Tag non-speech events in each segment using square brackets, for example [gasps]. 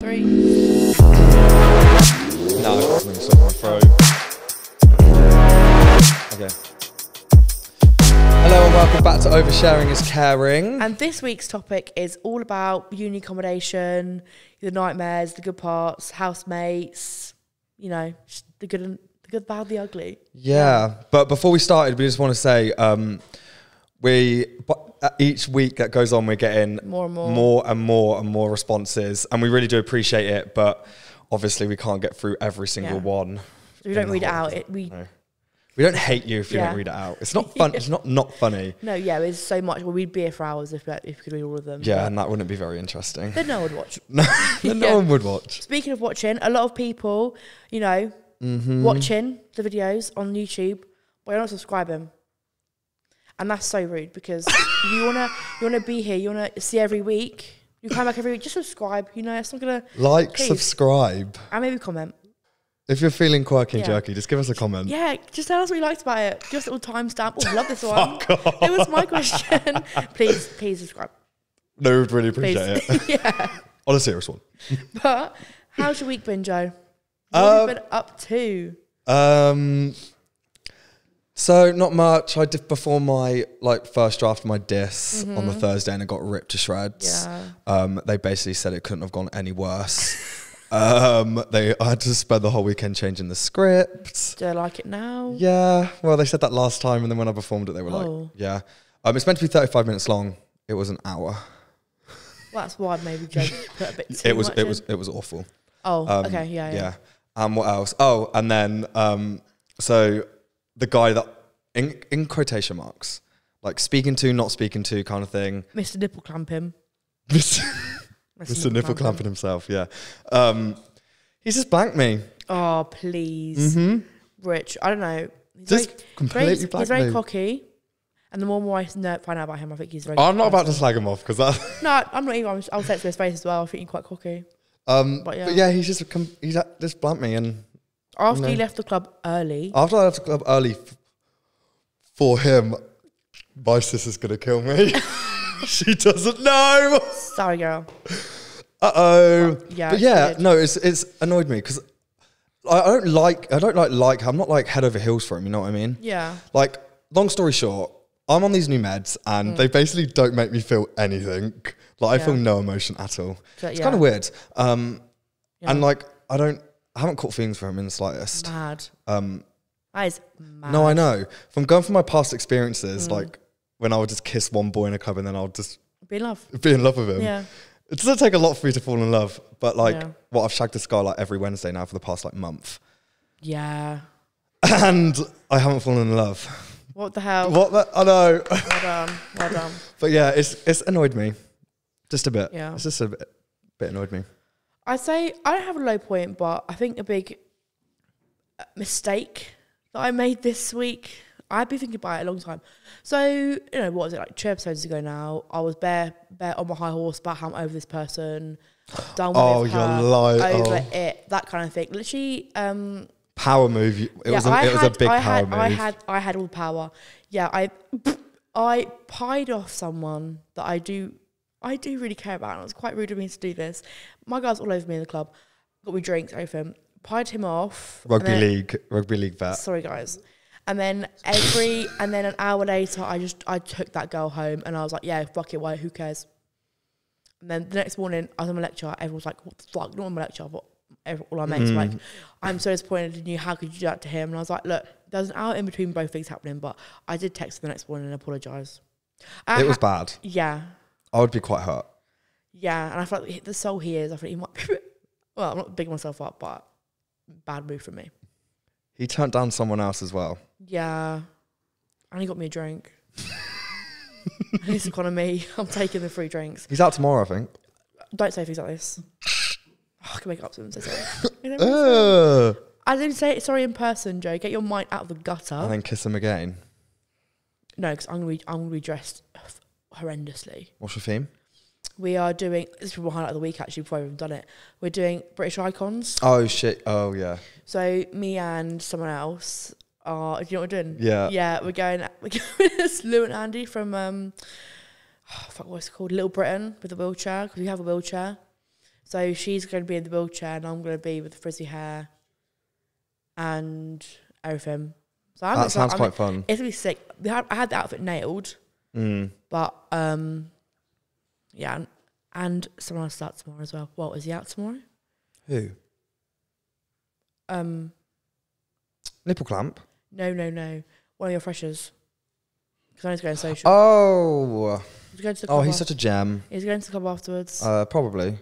Three. No, in my throat. Okay. Hello and welcome back to Oversharing is Caring. And this week's topic is all about uni accommodation, the nightmares, the good parts, housemates, you know, the good and the good, bad, the ugly. Yeah, but before we started, we just want to say um, we each week that goes on, we're getting More and more. more and more and more responses, and we really do appreciate it. But obviously, we can't get through every single Yeah. one. We don't read it out. It we No. We don't hate you if you Yeah. don't read it out. It's not fun. It's not not funny. [laughs] no, yeah, it's so much. Well, we'd be here for hours if if we could read all of them. Yeah, and that wouldn't be very interesting. then no one would watch. [laughs] no, then no [laughs] one would watch. Speaking of watching, a lot of people, you know, Mm-hmm. watching the videos on YouTube, but you're not subscribing. And that's so rude because you wanna you wanna be here, you wanna see every week. You come back every week, just subscribe. You know, it's not gonna Like, Please. subscribe. and maybe comment. If you're feeling quirky and Yeah. jerky, just give us a comment. Yeah, just tell us what you liked about it. Give us a little timestamp. Oh, love this [laughs] one. It was my question. [laughs] please, please subscribe. No, we'd really Please. appreciate it. [laughs] yeah. On a serious one. But how's your week been, Joe? What have Um, you been up to? Um, so not much. I did before my like first draft of my diss on the Thursday, and it got ripped to shreds. Mm-hmm. Yeah. Um, they basically said it couldn't have gone any worse. [laughs] um, they I had to spend the whole weekend changing the script. Do I like it now? Yeah, well, they said that last time, and then when I performed it, they were Oh. like, "Yeah." Um, it's meant to be thirty-five minutes long. It was an hour. Well, that's why maybe [laughs] Joe put a bit too it was. It in. was. It was awful. Oh, Um, okay, yeah, yeah. Yeah. Um, what else? Oh, and then um, so the guy that in in quotation marks, like speaking to, not speaking to, kind of thing. Mr. Nipple Clamp him. Mr. Mr. Nipple clamping himself. Yeah. Um, he's just blanked me. Oh, please. Rich, I don't know. He's Mm-hmm. Just very, completely very, he's blanked very me. cocky. And the more more I find out about him, I think he's very I'm not about to slag him off because that. [laughs] No, I'm not even. I'm, I'll say it to his face as well. I think he's quite cocky. Um, But but, yeah. yeah. he's just com- he's just blanked me, and After No. he left the club early, after I left the club early f- for him, my sister's gonna kill me. [laughs] she doesn't know. sorry, girl. Uh oh. yeah, But yeah, no, it's it's annoyed me because I, I don't like I don't like like I'm not like head over heels for him. You know what I mean? Yeah. Like, long story short, I'm on these new meds and they basically don't make me feel anything. Like I feel Mm. No emotion at all. So, It's yeah. kind of weird. Um, Yeah. and like I don't I haven't caught feelings for him in the slightest. Mad. Um, That is mad. no, I know. From going from my past experiences, Mm. like when I would just kiss one boy in a club and then I'll just Be in love. be in love with him. Yeah. It doesn't take a lot for me to fall in love, but like, Yeah. what I've shagged this guy like every Wednesday now for the past like month, Yeah. [laughs] and I haven't fallen in love. What the hell? What? The, I know, Well done. Well done. [laughs] but yeah, it's it's annoyed me, just a bit. Yeah. it's just a bit, bit annoyed me. I'd say I don't have a low point, but I think a big uh, mistake that I made this week. I've been thinking about it a long time. So, you know, what was it like two episodes ago now? I was bare, bare on my high horse about how I'm over this person, done with Oh, her, over Oh. it, that kind of thing. Literally, um, Power move. It yeah, was a, I it was had, a big I power had, move. I had, I had all the power. Yeah, I, [laughs] I pied off someone that I do, I do really care about. And it was quite rude of me to do this. My guy's all over me in the club, got me drinks, everything. Pied him off. rugby then- league, rugby league vet. Sorry, guys. And then every, and then an hour later, I just, I took that girl home, and I was like, yeah, fuck it, why? Who cares? And then the next morning, I was on my lecture. Everyone was like, "What the fuck?" Not on my lecture, but every, all our mates were like, mm. "I'm so disappointed in you. How could you do that to him?" And I was like, "Look, there's an hour in between both things happening, but I did text him the next morning and apologise. It was bad. yeah, I would be quite hurt. yeah, and I felt like the soul he is. I think he might be. Well, I'm not bigging myself up, but bad move from me. He turned down someone else as well. Yeah, and he got me a drink. [laughs] Listen, Connor, me, I'm taking the free drinks. He's out tomorrow, I think. Don't say things like this. Oh, I can make it up to him. Say sorry. [laughs] You know, I didn't say it sorry in person, Joe. Get your mind out of the gutter. and then kiss him again. no, because I'm gonna be I'm gonna be dressed horrendously. What's your theme? We are doing this is my highlight of the week actually before I've even done it. We're doing British icons. Oh shit! Oh yeah. So me and someone else are. Do you know what we're doing? Yeah. Yeah, we're going. [laughs] We're going as Lou and Andy from um, oh, fuck, what's it called? Little Britain with a wheelchair because we have a wheelchair. So she's going to be in the wheelchair, and I'm going to be with the frizzy hair and everything. So I'm that excited- sounds I'm- quite fun. It's gonna be sick. Had, I had the outfit nailed, Mm. but um, yeah, and, someone else starts tomorrow as well. What is he out tomorrow? Who? Um, Nipple clamp. no, no, no. One of your freshers. Because I need to go on social. Oh, he's going to the oh, he's af- such a gem. He's going to the club afterwards. Uh, probably.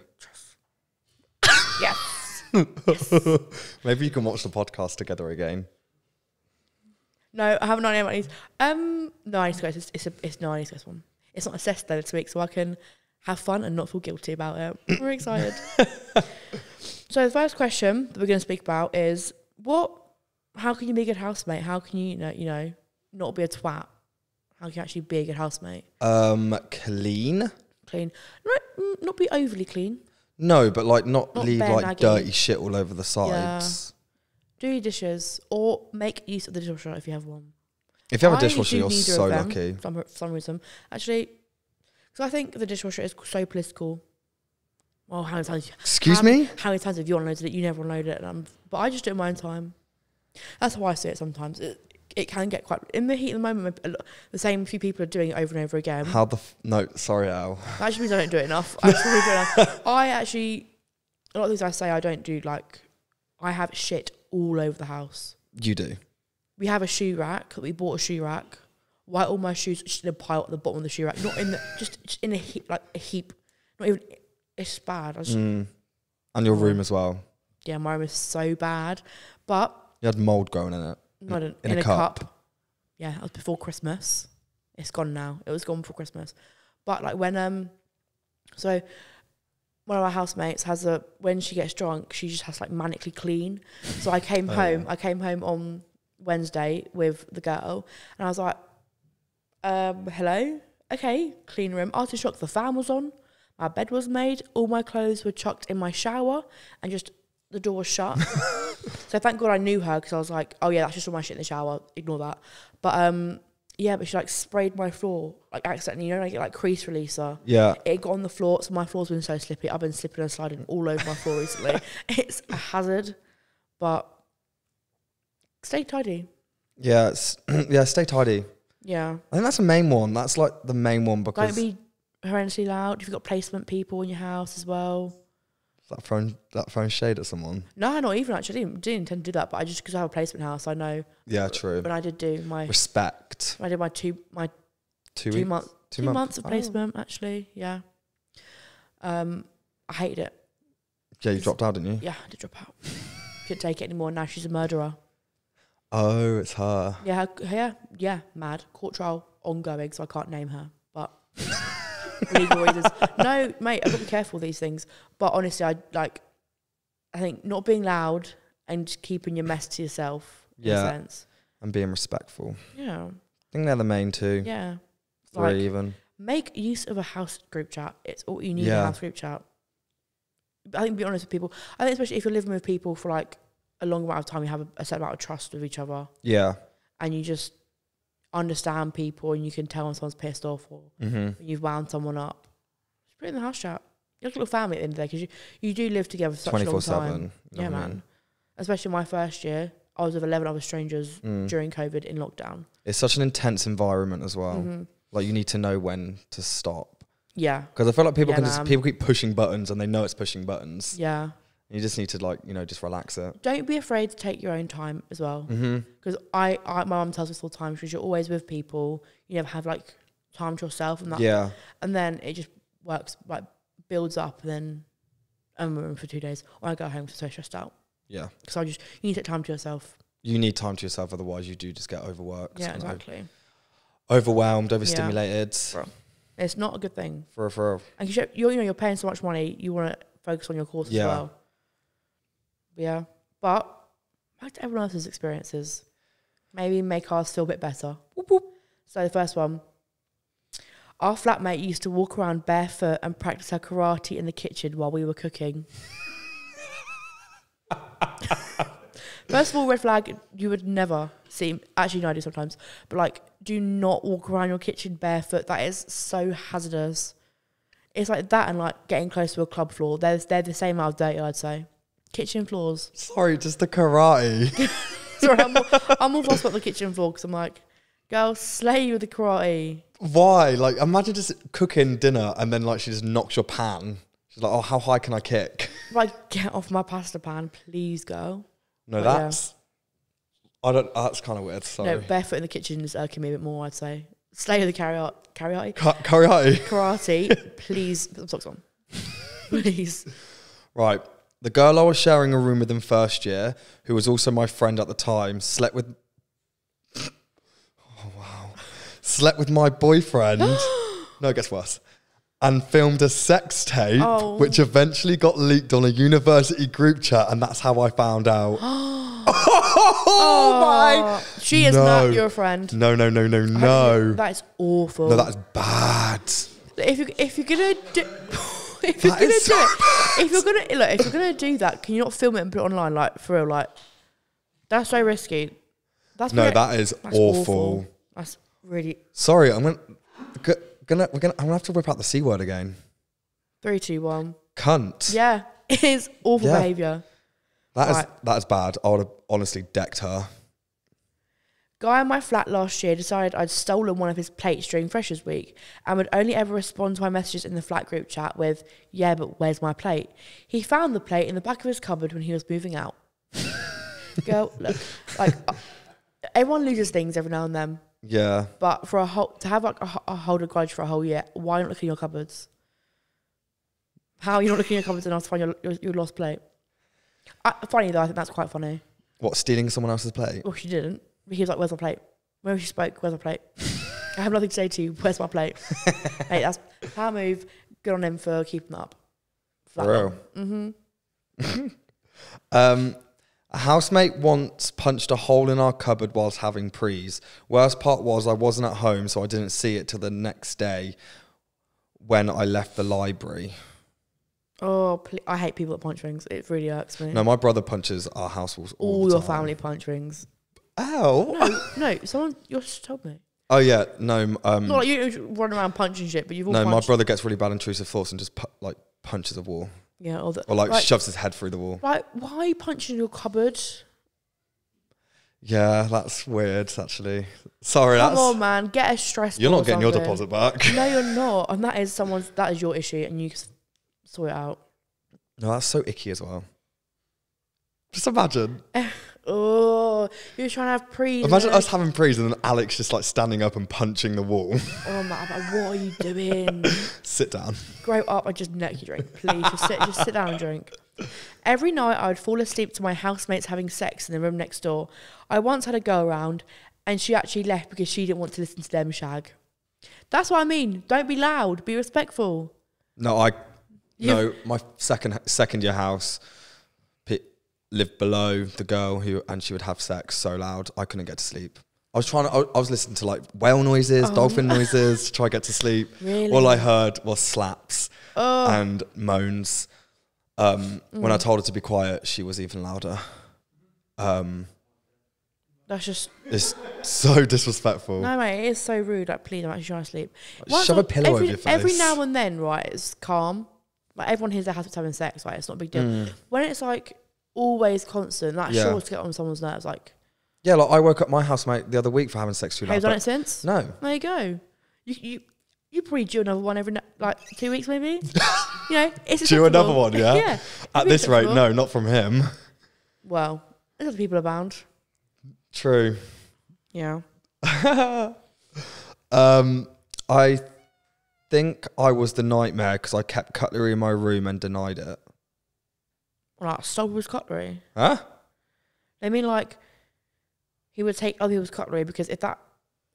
yes. [laughs] Maybe you can watch the podcast together again. No, I haven't done any of. Um, no, I need to go. It's, it's a, it's no, I need to go to one. It's not assessed though this week, so I can have fun and not feel guilty about it. We're excited. [laughs] so the first question that we're going to speak about is what? How can you be a good housemate? How can you, you know, you know, not be a twat? How can you actually be a good housemate? Um, clean. Clean, not, mm, not be overly clean. No, but like not, Not leave like naggy. dirty shit all over the sides. Do your dishes or make use of the dishwasher if you have one. If you have a dishwasher, you're so lucky. For some, reason, actually, because I think the dishwasher is so political. Well, how many times? Excuse how, me. How many times have you unloaded it? You never unload it, and I'm, but I just do it my own time. That's how I see it. Sometimes it it can get quite in the heat of the moment. The same few people are doing it over and over again. How the f- no? Sorry, Al. That actually means I don't do it enough. I, do it enough. [laughs] I actually a lot of things I say I don't do. Like I have shit all over the house. You do. we have a shoe rack we bought a shoe rack. Why all my shoes just in a pile at the bottom of the shoe rack, not in the [laughs] just, just in a heap like a heap. Not even it's bad. I just, Mm. And your room as well. Yeah, my room is so bad. But You had mold growing in it. not in, in in a a, cup. cup. Yeah, that was before Christmas. It's gone now. It was gone before Christmas. But like when um, so one of our housemates has a when she gets drunk, she just has to, like manically clean. So I came Oh, home. yeah. I came home on Wednesday with the girl, and I was like, um, "Hello, okay, clean room." I was just shocked. The fan was on, my bed was made, all my clothes were chucked in my shower, and just the door was shut. [laughs] so thank God I knew her because I was like, "Oh yeah, that's just all my shit in the shower. Ignore that." But um, yeah, but she like sprayed my floor like accidentally. You know, like get like crease releaser Yeah. it got on the floor. So my floor's been so slippy. I've been slipping and sliding all over my floor recently. [laughs] It's a hazard, but stay tidy. Yeah. It's, [clears throat] yeah. Stay tidy. Yeah, I think that's the main one. That's like the main one because don't be horrendously loud. If you've got placement people in your house as well. That throwing that throwing shade at someone. No, not even actually. I didn't, didn't intend to do that, but I just because I have a placement house, I know Yeah. True. when I did do my Respect. I did my two my Two, two months two, month- months of Oh. placement actually. Yeah. Um, I hated it. Yeah, you dropped out, didn't you? Yeah, I did drop out. Couldn't take it anymore. Now she's a murderer. Oh, it's her. Yeah, her- yeah, yeah, mad. Court trial ongoing, so I can't name her. But [laughs] legal reasons. No, mate, I've got to be careful with these things. But honestly, I like. I think not being loud and keeping your mess to yourself. In Yeah. a sense. And being respectful. Yeah. I think they're the main two. Yeah. Three Like, even. make use of a house group chat. It's all you need. A house group chat. I think be honest with people. I think especially if you're living with people for like a long amount of time, you have a, a certain amount of trust with each other, Yeah. and you just understand people, and you can tell when someone's pissed off or Mm-hmm. when you've wound someone up. Just put it in the house chat. You're like a little family at the end of the day because you, you do live together for such a long time. seven. Yeah, man. Especially my first year, I was with 11 other strangers Mm. during COVID in lockdown. It's such an intense environment as well. Mhm. Like you need to know when to stop Yeah, because I feel like people Yeah, can just people keep pushing buttons and they know it's pushing buttons. yeah. You just need to like you know just relax it. Don't be afraid to take your own time as well. Mm-hmm. Because I, I, my mum tells us all the time, because you're always with people, you never have like time to yourself, and that, Yeah. and then it just works, like builds up, and then I'm in room for two days. When I go home, so stressed out. Yeah. Because I just, you need to take time to yourself. You need time to yourself, otherwise you do just get overworked. Yeah, exactly. Overwhelmed, overstimulated. Bro. It's not a good thing. For for And you're, you're, you know, you're paying so much money, you want to focus on your course Yeah. as well. Yeah. But back to everyone else's experiences. Maybe make ours feel a bit better. Whoop, whoop. So the first one. Our flatmate used to walk around barefoot and practice her karate in the kitchen while we were cooking. [laughs] First of all, red flag, you would never see. Actually, no, I do sometimes. But like, do not walk around your kitchen barefoot. That is so hazardous. It's like that and like getting close to a club floor. They're they're the same amount of dirty, I'd say. Kitchen floors. Sorry, just the karate. [laughs] Sorry, I'm more, I'm more fussed about the kitchen floor because I'm like, girl, slay you with the karate. Why? Like, imagine just cooking dinner and then like she just knocks your pan. She's like, "Oh, how high can I kick?" [laughs] Like, get off my pasta pan, please, girl. No, But yeah. that's. I don't. That's kind of weird. Sorry. No, barefoot in the kitchen is irking me a bit more. I'd say slay with the karate, karate, Ka- karate. karate. [laughs] please put some socks on, please. Right. The girl I was sharing a room with in first year, who was also my friend at the time, slept with. [gasps] Oh wow! Slept with my boyfriend. [gasps] no, it gets worse. And filmed a sex tape, Oh. which eventually got leaked on a university group chat, and that's how I found out. [gasps] [laughs] oh my! She is No. not your friend. No, no, no, no, no. that is awful. No, that's bad. if you if you're gonna. [laughs] [laughs] If you're That gonna is do so it, if you're gonna look, if you're gonna do that, can you not film it and put it online, like for real? Like, that's so risky. That's No, that is that's awful. That's really Sorry, I'm gonna, gonna, we're gonna, I'm gonna have to whip out the c word again. three, two, one. Cunt. Yeah, [laughs] it is awful Yeah. behaviour. That is Right. that is bad. I would have honestly decked her. Guy in my flat last year decided I'd stolen one of his plates during Freshers Week and would only ever respond to my messages in the flat group chat with, Yeah, but where's my plate? He found the plate in the back of his cupboard when he was moving out. [laughs] Girl, look, like, uh, everyone loses things every now and then, Yeah. but for a whole, to have like a, a hold a grudge for a whole year, why not look in your cupboards? How are you not looking in your cupboards enough to find your, your, your lost plate? Uh, funny though, I think that's quite funny. What stealing someone else's plate? Well, she didn't. He was like, "Where's my plate?" When she spoke, "Where's my plate?" [laughs] I have nothing to say to you. Where's my plate? [laughs] hey, that's power move. Good on him for keeping that up. For real. Mm-hmm. [laughs] Um, a housemate once punched a hole in our cupboard whilst having prees. Worst part was I wasn't at home, so I didn't see it till the next day when I left the library. Oh, I hate people that punch rings. It really irks me. No, my brother punches our house walls all, All your time. family punch rings. Ow. No, no. Someone you just told me. Oh yeah, no. Um, Not like you run around punching shit, but you've all no, my punched. brother gets really bad intrusive thoughts and just pu- like punches a wall yeah, or, the, or like shoves his head through the wall. like, why are you punching your cupboard? Yeah, that's weird. Actually, sorry. Come that's on, man. Get a stress. you're not getting your deposit back. No, [laughs] you're not, and that is someone's. That is your issue, and you s- sort it out. No, that's so icky as well. Just imagine. [laughs] Oh, you're trying to have pre. Imagine us having prees and then Alex just like standing up and punching the wall. Oh my, but what are you doing? [laughs] Sit down. Grow up and just neck your drink, please. Just sit, just sit down and drink. Every night I would fall asleep to my housemates having sex in the room next door. I once had a go around, and she actually left because she didn't want to listen to them shag. That's what I mean. Don't be loud. Be respectful. No, I You- no. My second second year house lived below the girl who, and she would have sex so loud I couldn't get to sleep. I was trying to. I, was listening to like whale noises, dolphin noises to try to get to sleep. Oh. Really? All I heard was slaps Oh, and moans. Um, When I told her to be quiet, she was even louder. Um, that's just it's so [laughs] disrespectful. no, mate. It is so rude. Like, please, I'm actually trying to sleep. Shove a pillow every, over your face. Every now and then, right? It's calm. Like everyone hears their housemates having sex. Right? It's not a big deal. Mm. When it's like always constant, that's Yeah. sure to get on someone's nerves. Like, Yeah, like I woke up my housemate the other week for having sex too loud. have you done it since? No, There you go. You you you probably do another one every like two weeks maybe. [laughs] you know, it's Do another one, yeah? [laughs] yeah. at this rate, no, not from him. Well, there's other people abound. True. Yeah. [laughs] Um, I think I was the nightmare because I kept cutlery in my room and denied it. Well, like stole his cutlery. Huh? They mean like he would take other people's cutlery because if that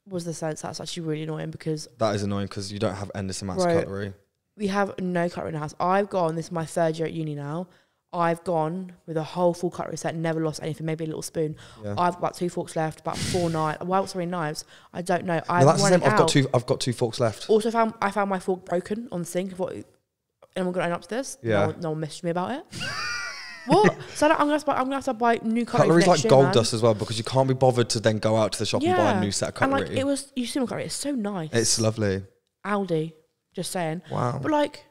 was the sense, that's actually really annoying because That is annoying because you don't have endless amounts Right. of cutlery. we have no cutlery in the house. I've gone, this is my third year at uni now. I've gone with a whole full cutlery set, never lost anything, maybe a little spoon. Yeah. I've got about two forks left, about four knives. Why else three knives? I don't know. I've same. I've got two. I've got two forks left. Also found I found my fork broken on the sink. I thought, I going to end up to this? Yeah. No, one- no one messaged me about it. [laughs] what? So I'm gonna have to buy, I'm gonna have to buy new cutlery. Cutlery's like year, gold man. dust as well because you can't be bothered to then go out to the shop and buy a new set of cutlery. And like it was, you see my cutlery. It's so nice. it's lovely. Aldi. Just saying. Wow. But like,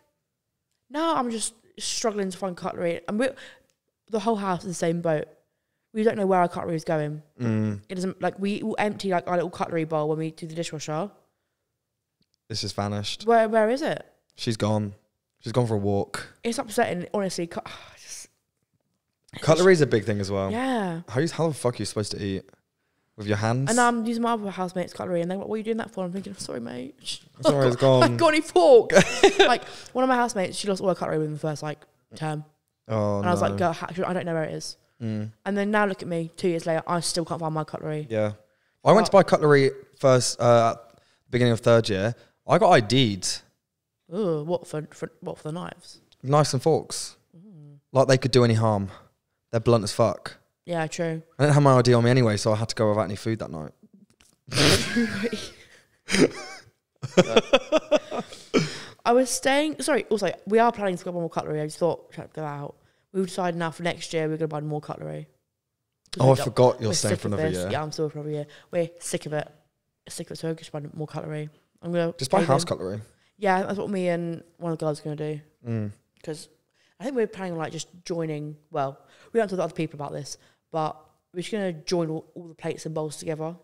Now I'm just struggling to find cutlery, and we the whole house is the same boat. We don't know where our cutlery is going. Mm, It doesn't like we will empty like our little cutlery bowl when we do the dishwasher. it's just vanished. Where where is it? She's gone. She's gone for a walk. It's upsetting, honestly. [sighs] Cut- is a big thing as well. yeah. How, you- how the fuck are you supposed to eat? With your hands? And I'm using my other housemate's cutlery, and they're like, "What are you doing that for?" I'm thinking, "Sorry, mate." [laughs] Sorry, it's I gone. got any fork? [laughs] like one of my housemates, she lost all her cutlery within the first like term, Oh, and I was no. like, "Girl, I don't know where it is." Mm, And then now look at me, two years later, I still can't find my cutlery. yeah. I went to buy cutlery first, uh, at the beginning of third year. I got ID'd. Ooh, what for, for what for the knives? Knives and forks. Mm. Like they could do any harm. They're blunt as fuck. Yeah, true. I didn't have my ID on me anyway, so I had to go without any food that night. [laughs] I was staying. Sorry. Also, we are planning to get one more cutlery. I just thought check that out. We've decided now for next year we're going to buy more cutlery. Oh, I forgot you're staying for another year. Yeah, I'm still for another year. We're sick of it. Sick of it. So we're going to buy more cutlery. I'm going to Just buy house cutlery. Yeah, that's what me and one of the girls are going to do. Mm. I think we're planning on like just joining. Well, we don't talk to other people about this, but we're just gonna join all, all the plates and bowls together.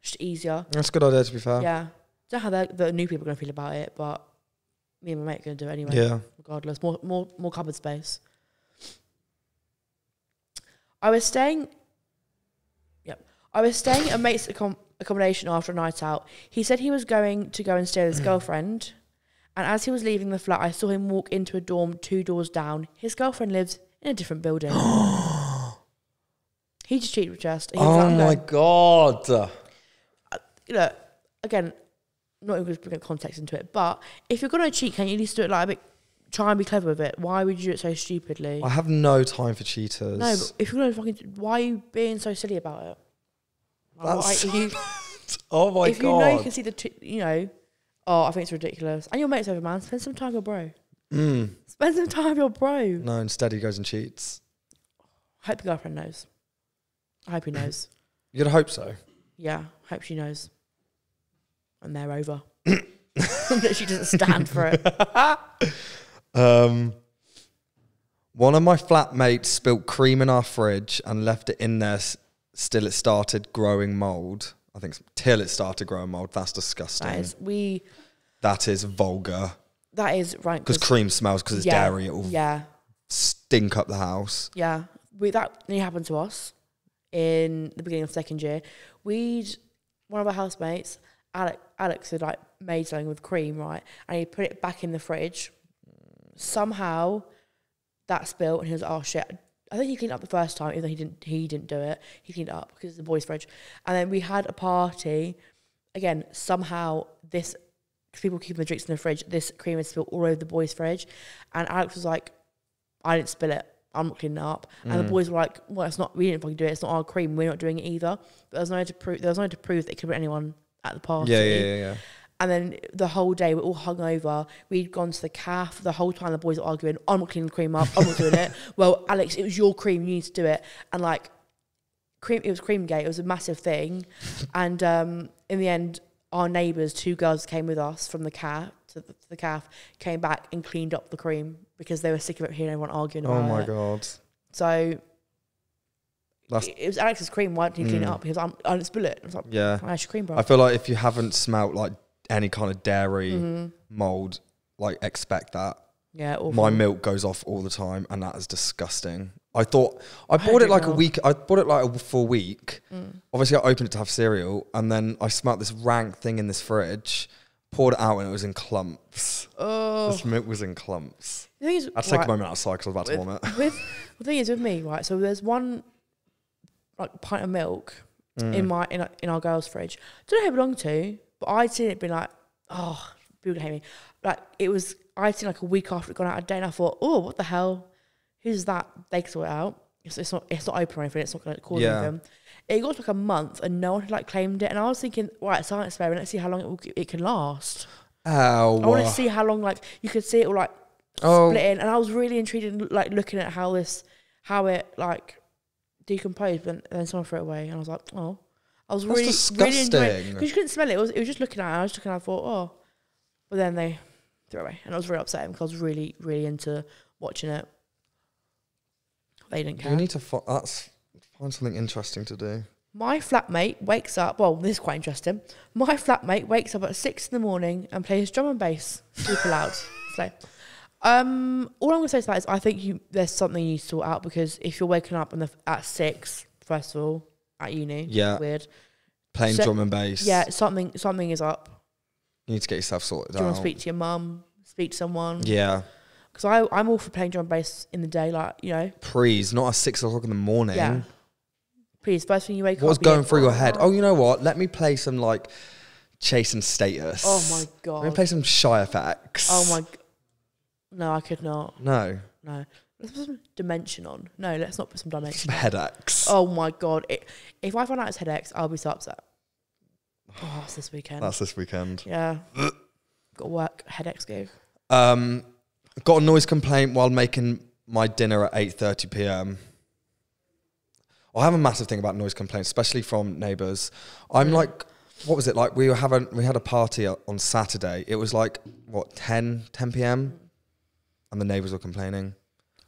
Just easier. That's a good idea, to be fair. Yeah. Don't know how the, the new people are gonna feel about it, but me and my mate are gonna do it anyway. Yeah. Regardless, more more more cupboard space. I was staying. Yep, I was staying at a mate's accom- accommodation after a night out. He said he was going to go and stay with his [clears throat] girlfriend, and as he was leaving the flat, I saw him walk into a dorm two doors down. His girlfriend lives in a different building. [gasps] he just cheated with. He was Oh like, my "No." god. Uh, Look, again, not even going to bring context into it, but if you're going to cheat, can you at least do it like a bit, try and be clever with it? Why would you do it so stupidly? I have no time for cheaters. No, but if you're going to fucking, why are you being so silly about it? Like, why- That's if you, [laughs] oh my God. if you know you can see the, t- you know, oh, I think it's ridiculous. And your mate's over, man. Spend some time with your bro. Mm. Spend some time with your bro. No, instead he goes and cheats. I Hope your girlfriend knows. I hope he knows. [laughs] You'd hope so. Yeah, hope she knows. And they're over. [laughs] that she doesn't stand for it. [laughs] Um, one of my flatmates spilt cream in our fridge and left it in there. s- Still, it started growing mold. I think till it started growing mold. That's disgusting. That is we. that is vulgar. That is right. Because cream smells because it's yeah, dairy. It will Yeah, stink up the house. yeah. We that nearly happened to us in the beginning of second year. We'd one of our housemates, Alex, Alex had like made something with cream, right? And he put it back in the fridge. Somehow, that spilled, and he was like, "Oh shit." I think he cleaned up the first time, even though he didn't. He didn't do it. He cleaned it up because it's the boys' fridge. And then we had a party. Again, somehow this because people keeping the drinks in the fridge. This cream had spilled all over the boys' fridge, and Alex was like, "I didn't spill it. I'm not cleaning it up." And Mm. the boys were like, "Well, it's not. We didn't fucking do it. It's not our cream. We're not doing it either." But there was no way to prove. There was no way to prove that it could be anyone at the party. Yeah, yeah, yeah, yeah. And then the whole day we're all hung over. We'd gone to the calf. The whole time the boys were arguing, I'm not cleaning the cream up. I'm not doing it. [laughs] Well, Alex, it was your cream. You need to do it. And like, cream. It was cream gate. It was a massive thing. And um, in the end, our neighbours, two girls came with us from the calf to the, to the calf, came back and cleaned up the cream because they were sick of it hearing everyone arguing about Oh my it. god. So That's it was Alex's cream. Why didn't he clean it Mm. up? He was, I'm, I spill it. I was like, yeah. "Where's your cream, bro? I feel like if you haven't smelt like any kind of dairy Mhm. mold, like expect that. Yeah, awful. My milk goes off all the time, and that is disgusting. I thought I I bought it like a week. I bought it like a full week. Mm. Obviously, I opened it to have cereal, and then I smelt this rank thing in this fridge. Poured it out, and it was in clumps. Oh, This milk was in clumps. the thing is, I had to take right, a moment outside because I was about to with, vomit. with the thing is with me, right? So there's one like pint of milk Mm. in my in, in our girls' fridge. don't know who it belonged to, but I'd seen it been like, oh, people hate me. Like it was, I'd seen like a week after it gone out of date, and I thought, oh, what the hell? Who's that? They can sort it out. It's, it's not it's not open or anything. It's not going to cause Yeah. anything. It got like a month, and no one had like claimed it. And I was thinking, right, science fair, and let's see how long it will, it can last. Ow. I want to see how long like you could see it all like Oh. split in, and I was really intrigued in like looking at how this how it like decomposed, but then someone threw it away, and I was like, oh, I was That's really really enjoying disgusting. because you couldn't smell it. It was, it was just looking at it. I was looking at it, I thought, oh, but then they threw it away, and I was really upset because I was really, really into watching it. They didn't care. You need to fi- that's find something interesting to do. My flatmate wakes up. Well, this is quite interesting. My flatmate wakes up at six in the morning and plays drum and bass super loud. [laughs] So, um, all I'm gonna say to that is, I think you there's something you need to sort out because if you're waking up the, at six, first of all, at uni, Yeah. weird. Playing So- drum and bass. Yeah, something something is up. You need to get yourself sorted Do you want to speak to your mum? Speak to someone? yeah. Because I I'm all for playing drum and bass in the day, like you know. Prees, not at six o'clock in the morning. Yeah. Please, first thing you wake What's up. you're going through your head? Oh, you know what? Let me play some like Chase & Status. Oh my god. Let me play some Shy FX. Oh my. No, I could not. No. No. Let's put some dimension on. No, let's not put some dimension. Some Hedex. Oh my god! It, if I find out it's Hedex, I'll be so upset. Oh, it's this weekend. That's this weekend. yeah. [sniffs] Got work Hedex go. Um, got a noise complaint while making my dinner at eight thirty p.m. I have a massive thing about noise complaints, especially from neighbours. I'm like, what was it like? We were having we had a party on Saturday. It was like what 10, 10 p.m. and the neighbours were complaining.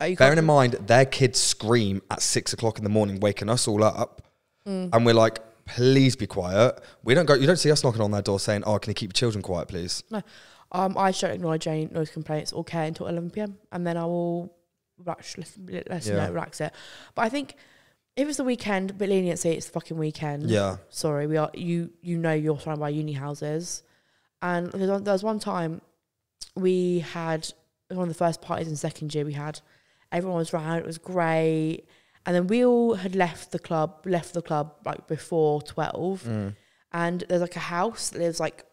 Are you Bearing in mind, their kids scream at six o'clock in the morning, waking us all up, Mm. and we're like, "Please be quiet." We don't go. You don't see us knocking on their door saying, "Oh, can you keep your children quiet, please?" Um, I don't acknowledge any noise complaints or care until 11 p.m. and then I will relax, let- let's Yeah. relax it. But I think if it's the weekend, but leniency, it's the fucking weekend. Yeah, Sorry, we are you. You know you're surrounded by uni houses, and there was one time we had one of the first parties in second year. We had everyone was round. It was great, and then we all had left the club. Left the club like before twelve, Mm. and there's like a house that lives like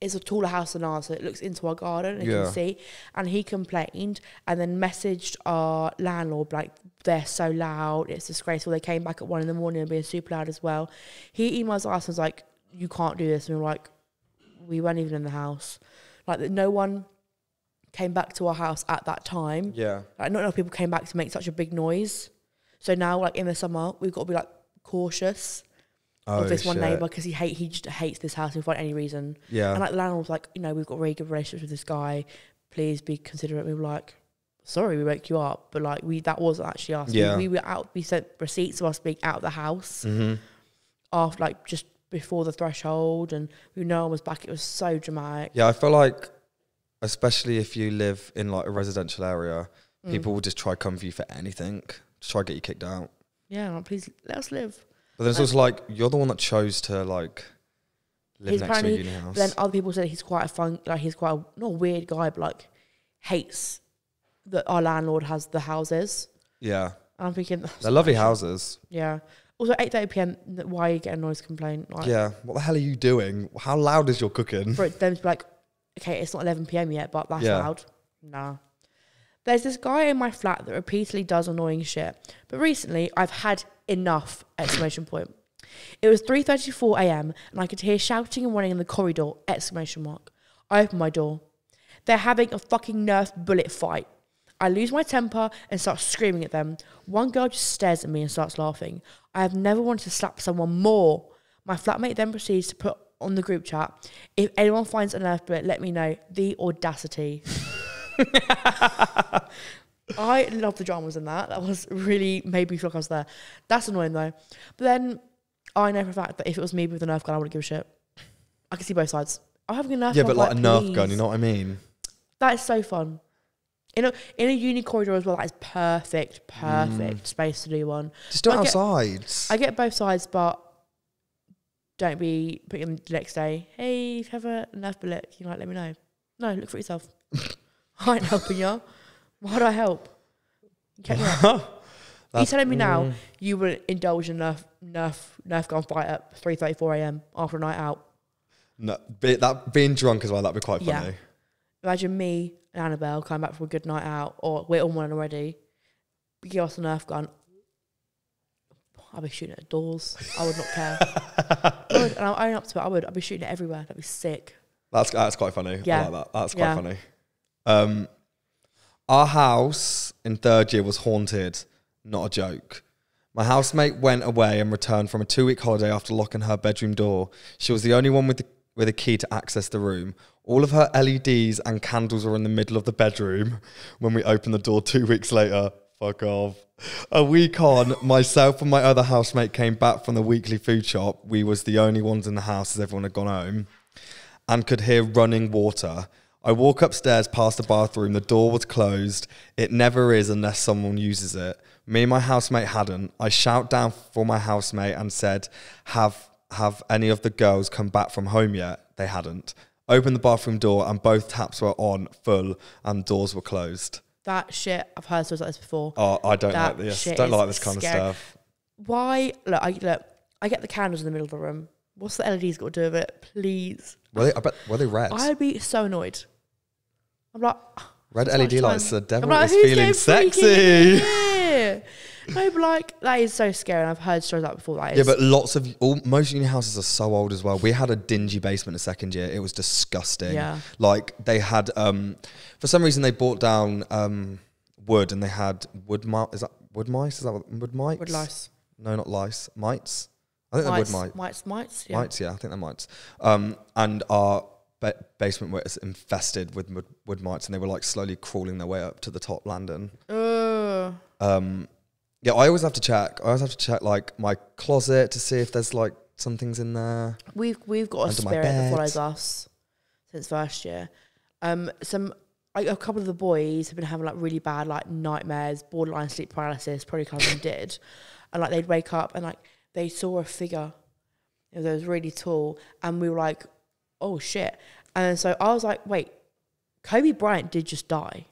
it's a taller house than ours, so it looks into our garden and you Yeah. can see. And he complained and then messaged our landlord like they're so loud, it's disgraceful. They came back at one in the morning and being super loud as well. He emails us and was like, You can't do this and we we're like, We weren't even in the house. Like that no one came back to our house at that time. yeah. Like not enough people came back to make such a big noise. So now like in the summer we've got to be like cautious Oh, of this one neighbour because he hate he just hates this house for any reason. Yeah, And like the landlord was like, you know, we've got really good relationships with this guy. Please be considerate. We were like, sorry, we woke you up, but like we that wasn't actually us. We- Yeah. We, were out. We sent receipts of us being out of the house hmm after like just before the threshold, and we know one was back. It was so dramatic. yeah. I feel like, especially if you live in like a residential area, Mm. people will just try come for you for anything, just try to get you kicked out. Yeah, please let us live. But then it's Um, also like you're the one that chose to like live He's next to a uni house. Then other people said he's quite a fun, like he's quite a, not a weird guy, but like hates that our landlord has the houses. yeah, And I'm thinking, they're lovely houses. Yeah. Also, eight thirty p.m. Why are you getting a noise complaint? Like, Yeah, what the hell are you doing? How loud is your cooking? For them to be like, okay, it's not eleven p.m. yet, but that's Yeah. loud. Nah. There's this guy in my flat that repeatedly does annoying shit, but recently I've had enough! Exclamation point. It was three thirty-four a.m. and I could hear shouting and running in the corridor! Exclamation mark. I open my door. They're having a fucking Nerf bullet fight. I lose my temper and start screaming at them. One girl just stares at me and starts laughing. I have never wanted to slap someone more. My flatmate then proceeds to put on the group chat, if anyone finds a Nerf bullet, let me know. The audacity. [laughs] I love the dramas in that. That was really made me feel like I was there. That's annoying though. But then I know for a fact that if it was me with a Nerf gun, I wouldn't give a shit. I can see both sides. I'm having a Nerf yeah, gun. but like a Nerf gun, you know what I mean? That is so fun. In a in a uni corridor as well, that is perfect, perfect mm. space to do one. Just do it outside. I get both sides, but don't be putting them the next day. Hey, if you have a Nerf bullet, you like let me know? No, look for yourself. [laughs] I ain't helping you. Why do I help? You kept me [laughs] up. you That's- telling me now mm. you would indulge in Nerf Nerf Nerf gun fight at three thirty four a.m. after a night out? No, be, that being drunk as well, that'd be quite Yeah. funny. Imagine me and Annabelle coming back from a good night out, or we're on one already. Give us a Nerf gun. I'd be shooting at doors. I would not care. [laughs] I would, and I own up to it. I would. I'd be shooting it everywhere. That'd be sick. That's that's quite funny. Yeah. I like that. That's quite Yeah. funny. Um, our house in third year was haunted. Not a joke. My housemate went away and returned from a two week holiday after locking her bedroom door. She was the only one with the, with a key to access the room. All of her LEDs and candles were in the middle of the bedroom [laughs] when we opened the door two weeks later. Fuck off. A week on, myself and my other housemate came back from the weekly food shop. We was the only ones in the house as everyone had gone home and could hear running water. I walk upstairs past the bathroom. The door was closed. It never is unless someone uses it. Me and my housemate hadn't. I shout down for my housemate and said, "Have have any of the girls come back from home yet?" They hadn't. Opened the bathroom door and both taps were on full and doors were closed. That shit, I've heard stories like this before. Oh, I don't That like this. Don't like this kind scary. of stuff. Why? Look, I look. I get the candles in the middle of the room. What's the LEDs got to do with it? Please. Were they? I bet were they red? I'd be so annoyed. I'm like, red LED lights. The devil like, is feeling sexy. [laughs] [laughs] no, but like that is so scary. And I've heard stories like that before. That Yeah, is, but lots of all, most uni houses are so old as well. We had a dingy basement in second year. It was disgusting. Yeah. Like they had um for some reason they brought down um wood and they had wood mice. Is that wood mice? Is that what, wood mites? wood lice, No, not lice. Mites. I think mites, they're wood mites. mites, mites. Yeah. Mites, yeah, I think they're mites. Um, and our ba- basement was infested with wood, wood mites, and they were like slowly crawling their way up to the top landing. Ugh. Um, yeah, I always have to check. I always have to check like my closet to see if there's like some things in there. We've we've got a Under my spirit that bed. follows us since first year. Um, some like a couple of the boys have been having like really bad like nightmares, borderline sleep paralysis. Probably kind of them did, and like they'd wake up and like they saw a figure. It was really tall, and we were like, "Oh shit!" And so I was like, "Wait, Kobe Bryant did just die."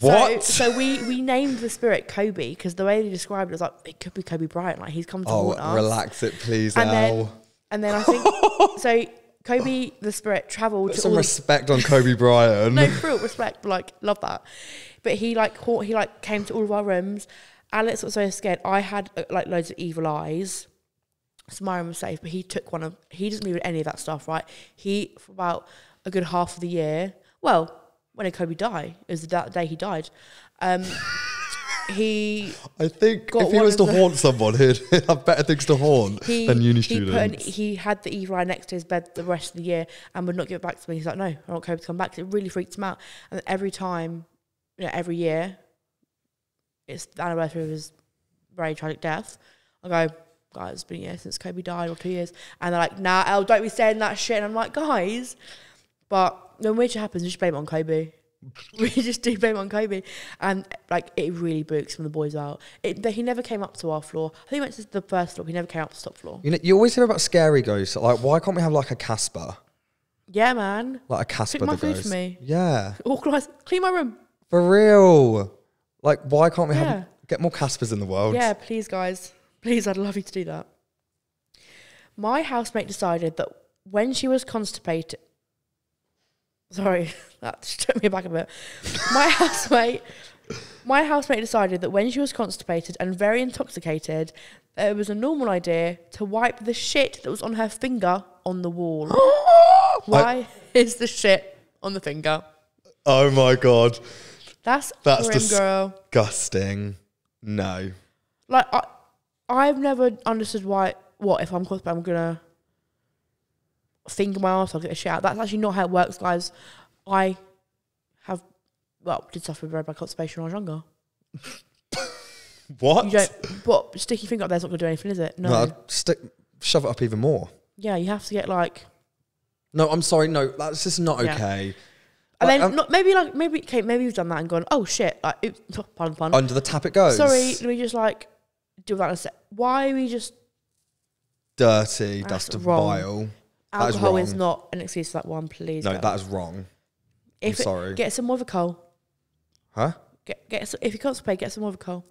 What? So, so we we named the spirit Kobe because the way they described it was like it could be Kobe Bryant. Like he's come to haunt oh, us. relax it, please, And Al. then, and then I think [laughs] so. Kobe, the spirit, travelled Put to some respect on Kobe Bryant. no, for real respect, but like love that. But he like haunt, he like came to all of our rooms. Alex was so scared. I had uh, like loads of evil eyes. So my room was safe, but he took one of. He doesn't believe in any of that stuff, right? He for about a good half of the year. Well, when did Kobe die? It was the da- day he died. Um, [laughs] he I think if he was to haunt someone, [laughs] he'd have better things to haunt he than uni he, put an, he had the eye next to his bed the rest of the year and would not give it back to me. He's like, no, I want Kobe to come back. It really freaked him out. And every time, you know, every year, it's the anniversary of his very tragic death. I go, guys, it's been a year since Kobe died or two years. And they're like, nah, El, don't be saying that shit. And I'm like, guys, but when shit happens, we just blame it on Kobe. [laughs] we just do blame it on Kobe. And like, it really books from the boys out. It, he never came up to our floor. I think he went to the first floor. He never came up to the top floor. You know, you always hear about scary ghosts. Like, why can't we have like a Casper? Yeah, man. Like a Casper my food for me. Yeah, [laughs] oh, Organise, clean my room. for real. Like, why can't we Yeah. have get more Caspers in the world? Yeah, please, guys. Please, I'd love you to do that. My housemate decided that when she was constipated, sorry, [laughs] that took me back a bit. My [laughs] housemate, my housemate decided that when she was constipated and very intoxicated, that it was a normal idea to wipe the shit that was on her finger on the wall. [gasps] Why is the shit on the finger? Oh my god, That's That's grim, girl. disgusting. No. Like I, I've never understood why. What if I'm constipated? I'm gonna finger my ass. I'll get a shit out. That's actually not how it works, guys. I have well did suffer very bad constipation when I was younger. What? You don't. But sticky finger up there's not gonna do anything, is it? No. No, I'd stick, shove it up even more. Yeah, you have to get like. No, I'm sorry. No, that's just not Yeah. okay. And Like, then um, not, maybe like maybe okay, maybe you've done that and gone oh shit like oops, [laughs] pardon pun under the tap it goes. sorry let me just like do that in a sec. Why are we just Dirty, That's dust of wrong. Alcohol is wrong. not an excuse for that one please No, that is wrong. if I'm it- sorry. get some Movicol Huh? Get get some, if you can't pay, get some Movicol.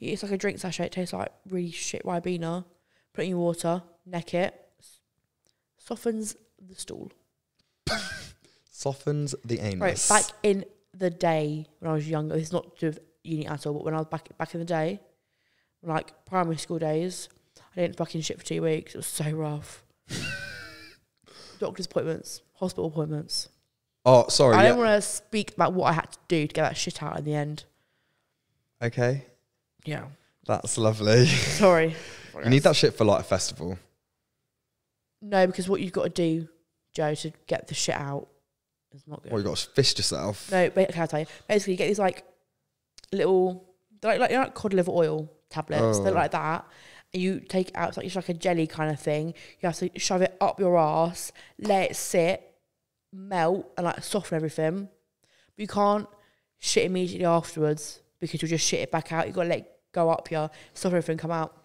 It's like a drink sachet. It tastes like really shit Ribena. Put it in your water, neck it, softens the stool. [laughs] Softens the anus. Right, back in the day when I was younger, it's not to do with uni at all, but when I was back back in the day, like primary school days, I didn't fucking shit for two weeks. It was so rough. [laughs] Doctor's appointments, hospital appointments. Oh, sorry. I yeah. don't want to speak about what I had to do to get that shit out in the end. Okay, Yeah. that's lovely. [laughs] Sorry. you need that shit for like a festival. No, because what you've got to do Joe to get the shit out. is not good. Well, you got to fished yourself. No, but can I tell you? Basically, you get these like little, they're like, like, you know, like cod liver oil tablets. They're Oh. like that. And you take it out, it's like, it's like a jelly kind of thing. You have to shove it up your ass, let it sit, melt, and like soften everything. But you can't shit immediately afterwards because you'll just shit it back out. you got to let it go up your soften everything, come out.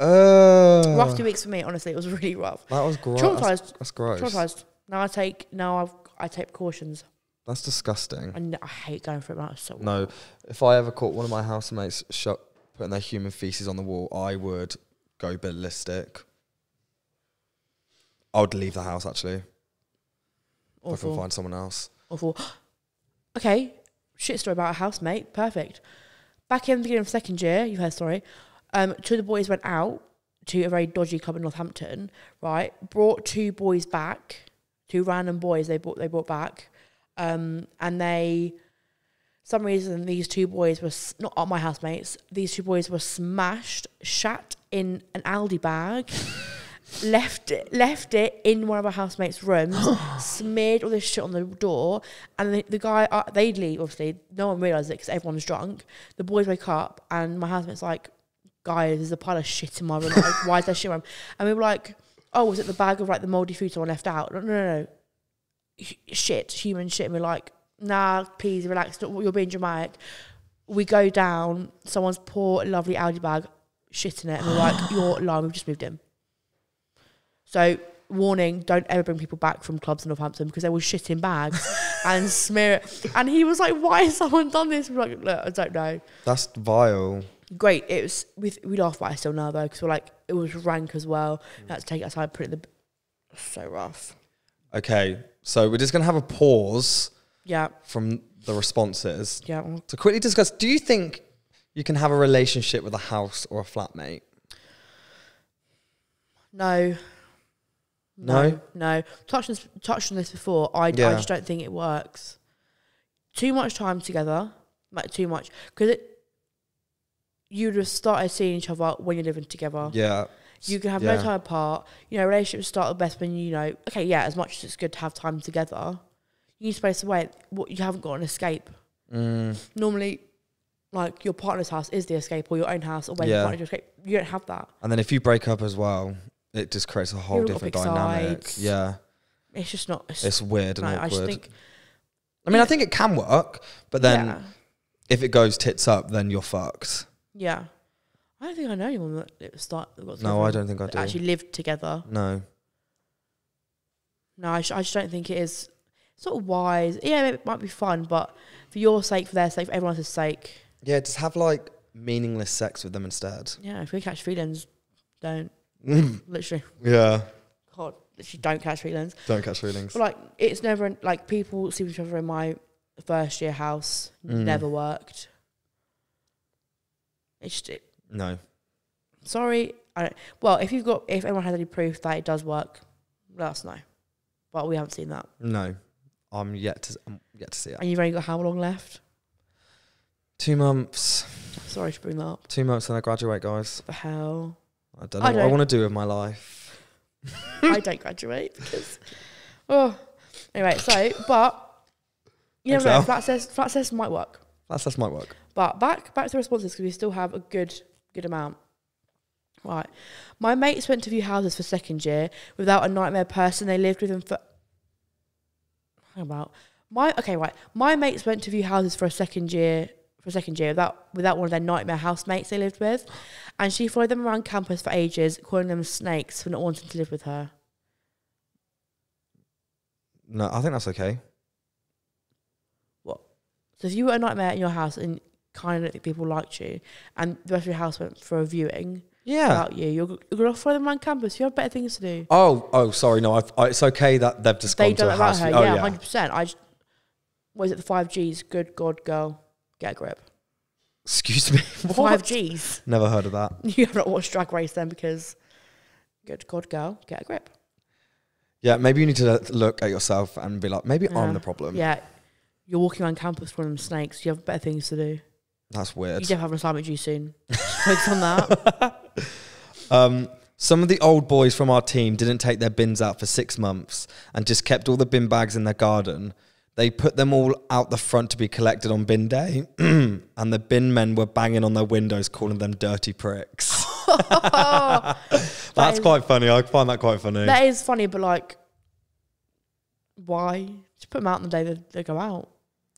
Uh, rough two weeks for me, honestly. It was really rough. That was gross. That's, Traumatized. that's gross. Traumatized. Now I take, now I've, I take precautions. That's disgusting. I hate going through it. It's so No, if I ever caught one of my housemates shut, putting their human feces on the wall, I would go ballistic. I would leave the house actually. If I awful. can find someone else. awful. [gasps] Okay, shit story about a housemate. Perfect. Back in the beginning of second year, you've heard a story. Um, two of the boys went out to a very dodgy club in Northampton. Right, brought two boys back, two random boys. They brought they brought back, um, and they. Some reason these two boys were not my housemates. These two boys were smashed, shat in an Aldi bag, [laughs] left it, left it in one of our housemates' rooms, [gasps] smeared all this shit on the door, and the, the guy uh, they'd leave. Obviously, no one realised it because everyone's drunk. The boys wake up, and my housemate's like, "Guys, there's a pile of shit in my room. Like, why is there shit in my room?" [laughs] And we were like, "Oh, was it the bag of like the mouldy food someone left out?" No, no, no, shit, human shit. And we're like, "Nah, please relax. You're being dramatic." We go down, someone's poor lovely Aldi bag, shit in it, and we're like, [gasps] "You're lying. We've just moved in." So, warning: don't ever bring people back from clubs in Northampton because they will shit in bags [laughs] and smear it. And he was like, "Why has someone done this?" We're like, "Look, I don't know." That's vile. Great. It was. We we laugh about it still now though because we're like, it was rank as well. We had to take it outside, put it in the. So rough. Okay, so we're just gonna have a pause Yeah. from the responses Yeah. to quickly discuss. Do you think you can have a relationship with a house or a flatmate? No. No? No. Touched on this, touched on this before. I, I just don't think it works. Too much time together, like too much, because it. You'd have started seeing each other when you're living together. Yeah. You can have yeah. no time apart. You know, relationships start the best when you know. Okay, yeah. As much as it's good to have time together, you need space away. What you haven't got an escape. Mm, Normally, like your partner's house is the escape, or your own house, or where Yeah. your partner's escape. You don't have that. and then if you break up as well, it just creates a whole different dynamic. sides. Yeah, It's just not. It's, it's weird and no, awkward. I just think. I mean, I think it can work, but then yeah, if it goes tits up, then you're fucked. yeah. I don't think I know anyone that that start. That got No, I don't think I do. Actually, lived together. no. No, I, sh- I just don't think it is sort of wise. Yeah, it might be fun, but for your sake, for their sake, for everyone's sake, Yeah, just have like meaningless sex with them instead. yeah. If we catch feelings, don't [laughs] literally. yeah. God, literally don't catch feelings. Don't catch feelings. But like, it's never like people see each other in my first year house. Mm. Never worked. It's just it, No. sorry. I don't, well, if you've got if anyone has any proof that it does work, let us know. But we haven't seen that, No. I'm yet to I'm yet to see it. and you've only got how long left? Two months. Sorry to bring that up. Two months and I graduate, guys. What the hell? I don't know I what I don't- want to do with my life. [laughs] I don't graduate because. Oh, anyway. So, but you never know. Flat test, flat test might work. That's that's might work. But back back to the responses because we still have a good good amount. Right, my mates went to view houses for second year without a nightmare person they lived with them for. About my okay? Right, my mates went to view houses for a second year for a second year without without one of their nightmare housemates they lived with, and she followed them around campus for ages, calling them snakes for not wanting to live with her. No, I think that's okay. What? So if you were a nightmare in your house and kind of people liked you, and the rest of your house went for a viewing Yeah. about you, you're, you're gonna follow them around campus. You have better things to do. Oh, oh, sorry. No, I've, I, it's okay that they've just they gone to a it about her. oh, yeah, yeah. hundred percent. I just what is it? The five Gs. Good God, girl, get a grip. Excuse me. [laughs] Five Gs. Never heard of that. [laughs] You have not watched Drag Race then because good God, girl, get a grip. Yeah, maybe you need to look at yourself and be like, maybe Yeah. I'm the problem. Yeah, you're walking around campus calling them snakes. You have better things to do. That's weird. You definitely have an assignment due soon. Focus on that. [laughs] Um, some of the old boys from our team didn't take their bins out for six months and just kept all the bin bags in their garden. They put them all out the front to be collected on bin day, [clears throat] and the bin men were banging on their windows, calling them dirty pricks. [laughs] [laughs] That's is- quite funny. I find that quite funny. That is funny, but like, why? Just put them out on the day that they go out.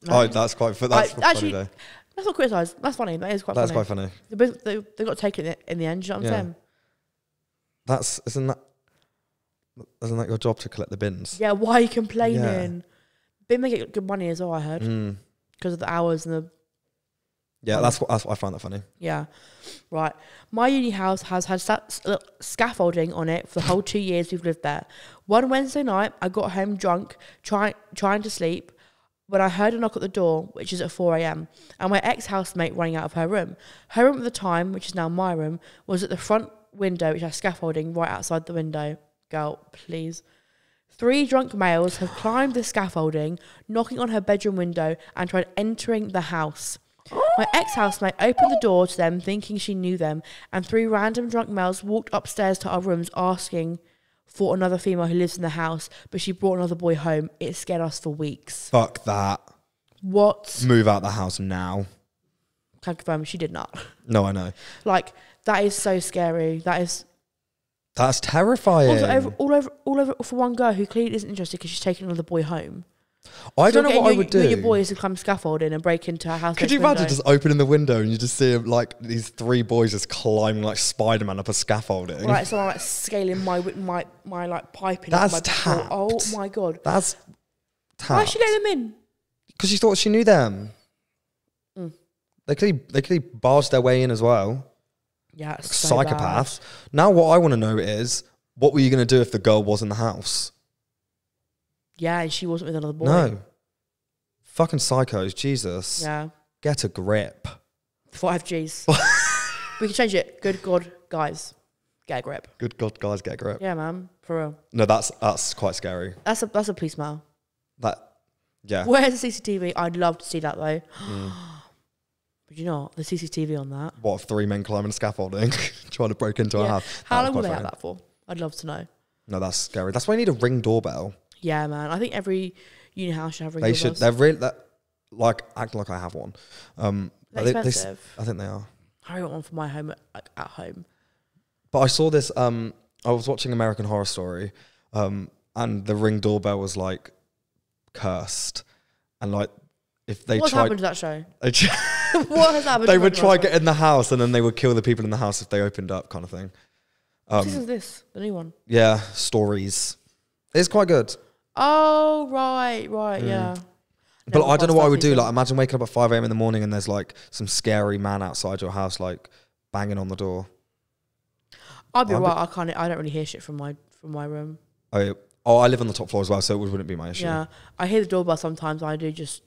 Oh, that's quite that's I- funny actually, though. That's not criticise. That's funny. That is quite That's funny. quite funny. They, both- they, they got taken in the, in the end. You know what I'm Yeah. saying? That's isn't that isn't that your job to collect the bins? Yeah. Why are you complaining? Bin they get good money as well. I heard Mm. because of the hours and the Yeah, that's what that's what I find that funny. Yeah, right. My uni house has had sta- uh, scaffolding on it for the whole two years we've lived there. One Wednesday night, I got home drunk, trying trying to sleep, when I heard a knock at the door, which is at 4 a.m., and my ex housemate running out of her room. Her room at the time, which is now my room, was at the front window, which has scaffolding right outside the window. Girl, please. Three drunk males have climbed the scaffolding, knocking on her bedroom window, and tried entering the house. My ex housemate opened the door to them, thinking she knew them, and three random drunk males walked upstairs to our rooms asking for another female who lives in the house, but she brought another boy home. It scared us for weeks. Fuck that. What? Move out the house now. Can confirm she did not. [laughs] No, I know. Like, that is so scary. That is That's terrifying. also over, all over, all over for one girl who clearly isn't interested because she's taking another boy home. I don't know what I would do. Your boys to climb scaffolding and break into her house. Could you imagine just opening the window and you just see like these three boys just climbing like Spider Man up a scaffolding? Right, someone like scaling my my my like piping. That's my tapped. Oh my god! That's tapped. Why she let them in? because she thought she knew them. Mm. They clearly they clearly barged their way in as well. Yeah, it's so bad. Psychopaths. Now what I want to know is what were you going to do if the girl was in the house? Yeah, and she wasn't with another boy. No. Fucking psychos, Jesus. Yeah, Get a grip. five Gs. [laughs] we can change it. Good God, guys, get a grip. Good God, guys, get a grip. Yeah, man, for real. No, that's that's quite scary. That's a that's a police mail. That, yeah. Where's the CCTV? I'd love to see that though. Mm. [gasps] But you know? The CCTV on that. What, three men climbing scaffolding, [laughs] trying to break into a house? How long will quite they have that for? I'd love to know. No, that's scary. That's why you need a ring doorbell. Yeah, man. I think every uni house should have they should. doorbells. They're really that, like acting like I have one. Um, They're they- they. I think they are. I want one for my home at, like, at home. But I saw this. Um, I was watching American Horror Story, um, and the ring doorbell was like cursed, and like if they What's tried, happened to that show? they, [laughs] what has happened? they would try get in the house, and then they would kill the people in the house if they opened up, kind of thing. Story? this Um, is this the new one. yeah, stories. It's quite good. Oh right, right, Mm. yeah. But Never I don't know what I would do. Like, imagine waking up at 5 a.m. in the morning and there's like some scary man outside your house, like banging on the door. I'll be I'd be- right. I can't. I don't really hear shit from my from my room. Oh, oh, I live on the top floor as well, so it wouldn't be my issue. Yeah, I hear the doorbell sometimes. I do just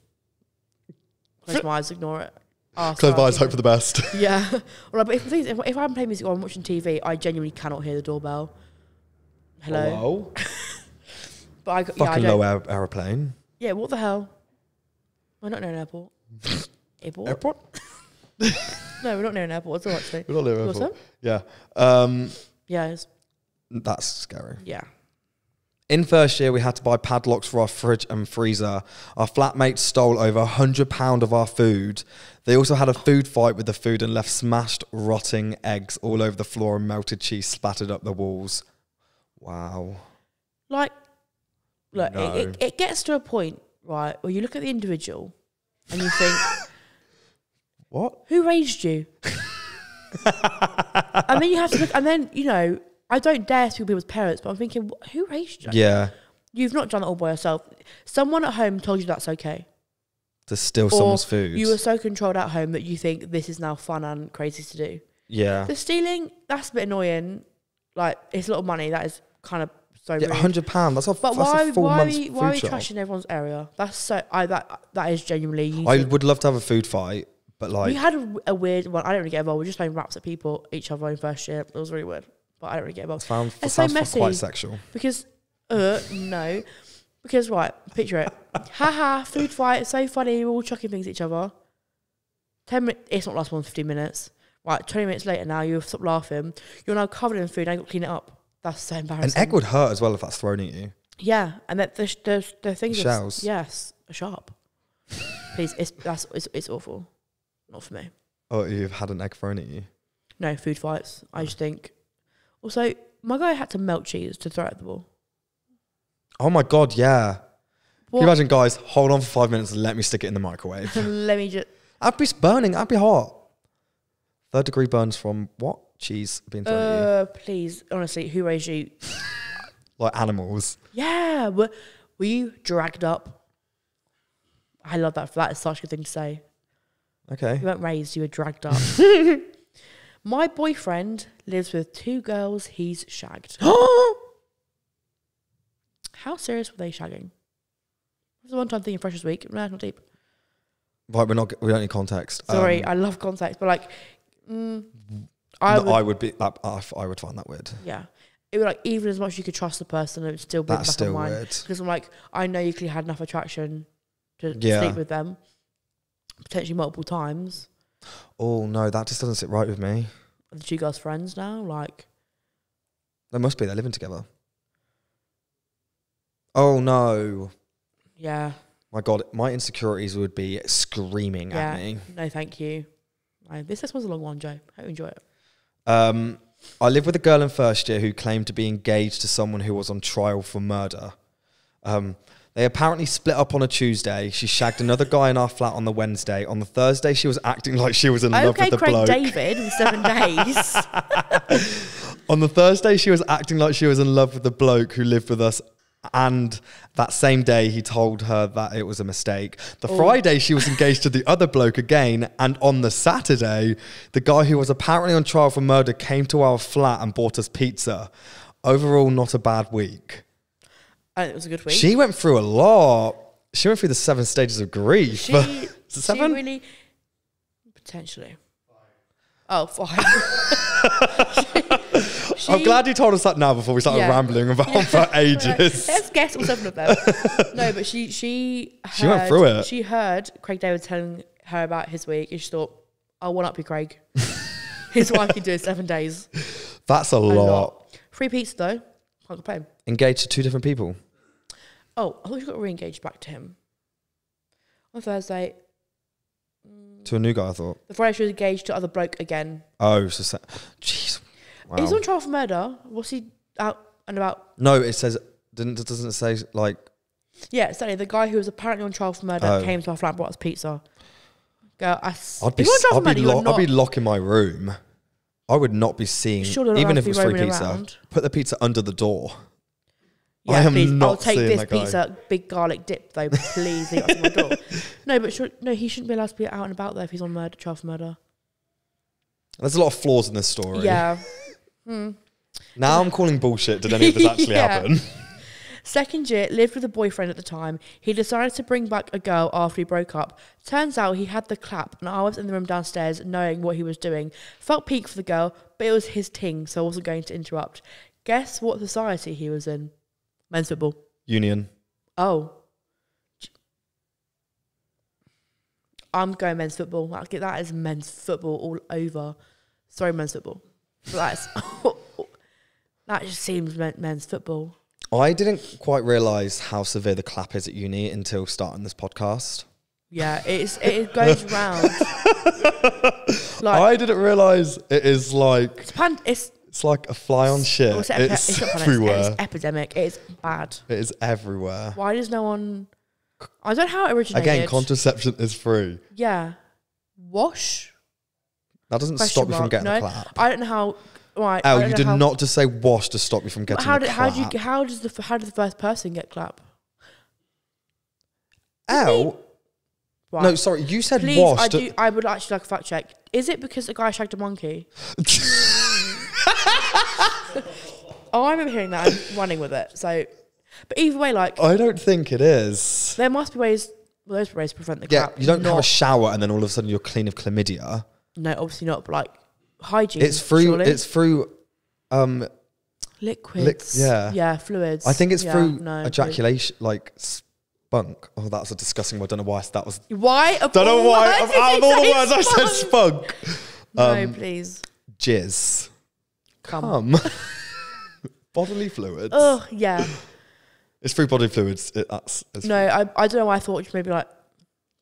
close my eyes, ignore it. Oh, [laughs] Close my eyes, hope for the best. [laughs] Yeah. well, but if, the thing is, if, if I'm playing music or I'm watching TV, I genuinely cannot hear the doorbell. Hello. Hello? [laughs] But I, got- yeah, I Fucking low aer- aeroplane. Yeah, what the hell? We're not near an airport. [laughs] airport? Airport? [laughs] No, we're not near an airport all, actually. We're not near You airport. Awesome? Yeah. Um, Yeah, it's, that's scary. yeah. In first year, we had to buy padlocks for our fridge and freezer. Our flatmates stole over a £100 of our food. They also had a food fight with the food and left smashed, rotting eggs all over the floor and melted cheese splattered up the walls. Wow. Like, look, No. it, it, it gets to a point, right, where you look at the individual and you think, [laughs] What? who raised you? and then you have to look, and then, you know, I don't dare to people's parents, but I'm thinking, who raised you? Yeah. You've not done it all by yourself. Someone at home told you that's okay. To steal Or someone's food. You were so controlled at home that you think this is now fun and crazy to do. yeah. The stealing, that's a bit annoying. Like, it's a lot of money. That is kind of so Yeah, hundred pound. That's a But that's why, a full why, are month's we, why are we shop. trashing everyone's area? That's so. I that that is genuinely. You I would love to have a food fight, but like we had a, a weird one. I don't really get involved. We're just throwing raps at people, each other in first year. It was really weird, but I don't really get involved sounds, It's so messy. quite sexual. because, uh, no, because right, picture it. Haha, food fight. It's so funny. We're all chucking things at each other. Ten minutes. It's not last than fifteen minutes. Right, 20 minutes later now, you've stopped laughing. You're now covered in food. Now you've got to clean it up. That's so embarrassing. An embarrassing. egg would hurt as well if that's thrown at you. Yeah, and that the sh- the the things are Shells. yes, are sharp. [laughs] Please, it's that's it's, it's awful. Not for me. Oh, you've had an egg thrown at you. No food fights. I just think. Also, my guy had to melt cheese to throw at the wall. Oh my god, yeah. Can What? you imagine, guys? Hold on for five minutes and let me stick it in the microwave. [laughs] Let me just. I'd be burning. I'd be hot. Third degree burns from what cheese being thrown at you? Uh, please, honestly, who raised you? [laughs] Like animals. Yeah, were, were you dragged up? I love that. That is such a good thing to say. Okay. You weren't raised, you were dragged up. [laughs] My boyfriend lives with two girls he's shagged. [gasps] How serious were they shagging? It was the one time thing in Freshers Week. No, not deep. Right, we're not. We don't need context. Sorry, Um, I love context, but like, mm, I no, would, I would be. That, I, I would find that weird. yeah. It would like even as much as you could trust the person, it would still be That's back still on mine. weird. Because I'm like, I know you clearly had enough attraction to Yeah. sleep with them, potentially multiple times. Oh no, that just doesn't sit right with me. Are the two girls friends now? Like, There must be. They're living together. Oh no, yeah, my god, my insecurities would be screaming yeah. at me. No, thank you. Right, this this was a long one, Joe. Hope you enjoy it. Um, I lived with a girl in first year who claimed to be engaged to someone who was on trial for murder. Um, they apparently split up on a Tuesday. She shagged another guy in our flat on the Wednesday. On the Thursday, she was acting like she was in love with the Craig bloke. David with seven days. [laughs] On the Thursday, she was acting like she was in love with the bloke who lived with us. And that same day, he told her that it was a mistake. The oh. Friday, she was engaged to the other bloke again. And on the Saturday, the guy who was apparently on trial for murder came to our flat and bought us pizza. Overall, not a bad week. and it was a good week. She went through a lot. She went through the seven stages of grief. She, [laughs] it she seven? really potentially. Oh, five. [laughs] [laughs] She- I'm glad you told us that now before we started Yeah. rambling about for ages. Let's guess all seven of them. [laughs] no, but she she She went heard- through it. She heard Craig David telling her about his week, and she thought, "I'll one up you, Craig." [laughs] his wife can do it seven days. That's a A lot. lot. Free pizza though. Can't complain. Engaged to two different people. Oh, I thought she got re-engaged back to him on Thursday. To a new guy, I thought. The Friday she was engaged to other bloke again. Oh, so jeez. Wow. He's on trial for murder. What's he out and about? no, it says didn't it doesn't say like Yeah, certainly the guy who was apparently on trial for murder Oh. came to our flat and brought us pizza. Girl, I s- I'd be if you're on trial I'd for be, you're lo- not. I'd be locking my room. I would not be seeing Surely not even if it be was free roaming pizza. around. Put the pizza under the door. yeah, I am please, I'll not take seeing this that guy. pizza, big garlic dip though. Please leave it my door. [laughs] No, but sure, no, he shouldn't be allowed to be out and about though if he's on murder trial for murder. There's a lot of flaws in this story. Yeah. [laughs] Hmm. Now I'm calling bullshit. Did any of this actually [laughs] Yeah. happen? Second year, lived with a boyfriend at the time. He decided to bring back a girl after he broke up. Turns out he had the clap, and I was in the room downstairs knowing what he was doing. Felt peak for the girl, but it was his ting, so I wasn't going to interrupt. Guess what society he was in? Men's football. Union. Oh. I'm going men's football. That is men's football all over. Sorry, men's football. That's [laughs] that just seems men's football. I didn't quite realise how severe the clap is at uni until starting this podcast. Yeah, it's it goes [laughs] round. like I didn't realise it is like it's pan, it's, it's like a fly on shit. well, it's, epi- it's, it's everywhere. It's, it's epidemic. It's bad. it is everywhere. Why does no one? I don't know how it originated. Again, contraception is free. yeah, wash. That doesn't Question stop you from mark. getting no, a clap. I don't know how. Right. Oh, I Oh, don't you know did how, not just say wash to stop you from getting How a did clap. how do you how does the f- how does the first person get clap? Ow. Right. No, sorry, you said Please, wash. I to- do. I would actually like a fact check. Is it because the guy shagged a monkey? [laughs] Oh, I remember hearing that I'm running with it. So, but either way, like I don't think it is. there must be ways. Well, there's ways to prevent the Yeah, clap. you don't have a Not- shower and then all of a sudden you're clean of chlamydia. No, obviously not. But like hygiene. It's through. surely? It's through. Um, liquids. yeah. yeah, fluids. I think it's Yeah, through no, ejaculation, like spunk. Oh, that's a disgusting word. I don't know why that was. Why? Of Don't know all why. words Of, did out of you all the say words, I said spunk? spunk. No, Um, please. Jizz. Come. Come. [laughs] bodily fluids. Oh, yeah. It's through bodily fluids. It, that's. It's No, I, I don't know why I thought you maybe like,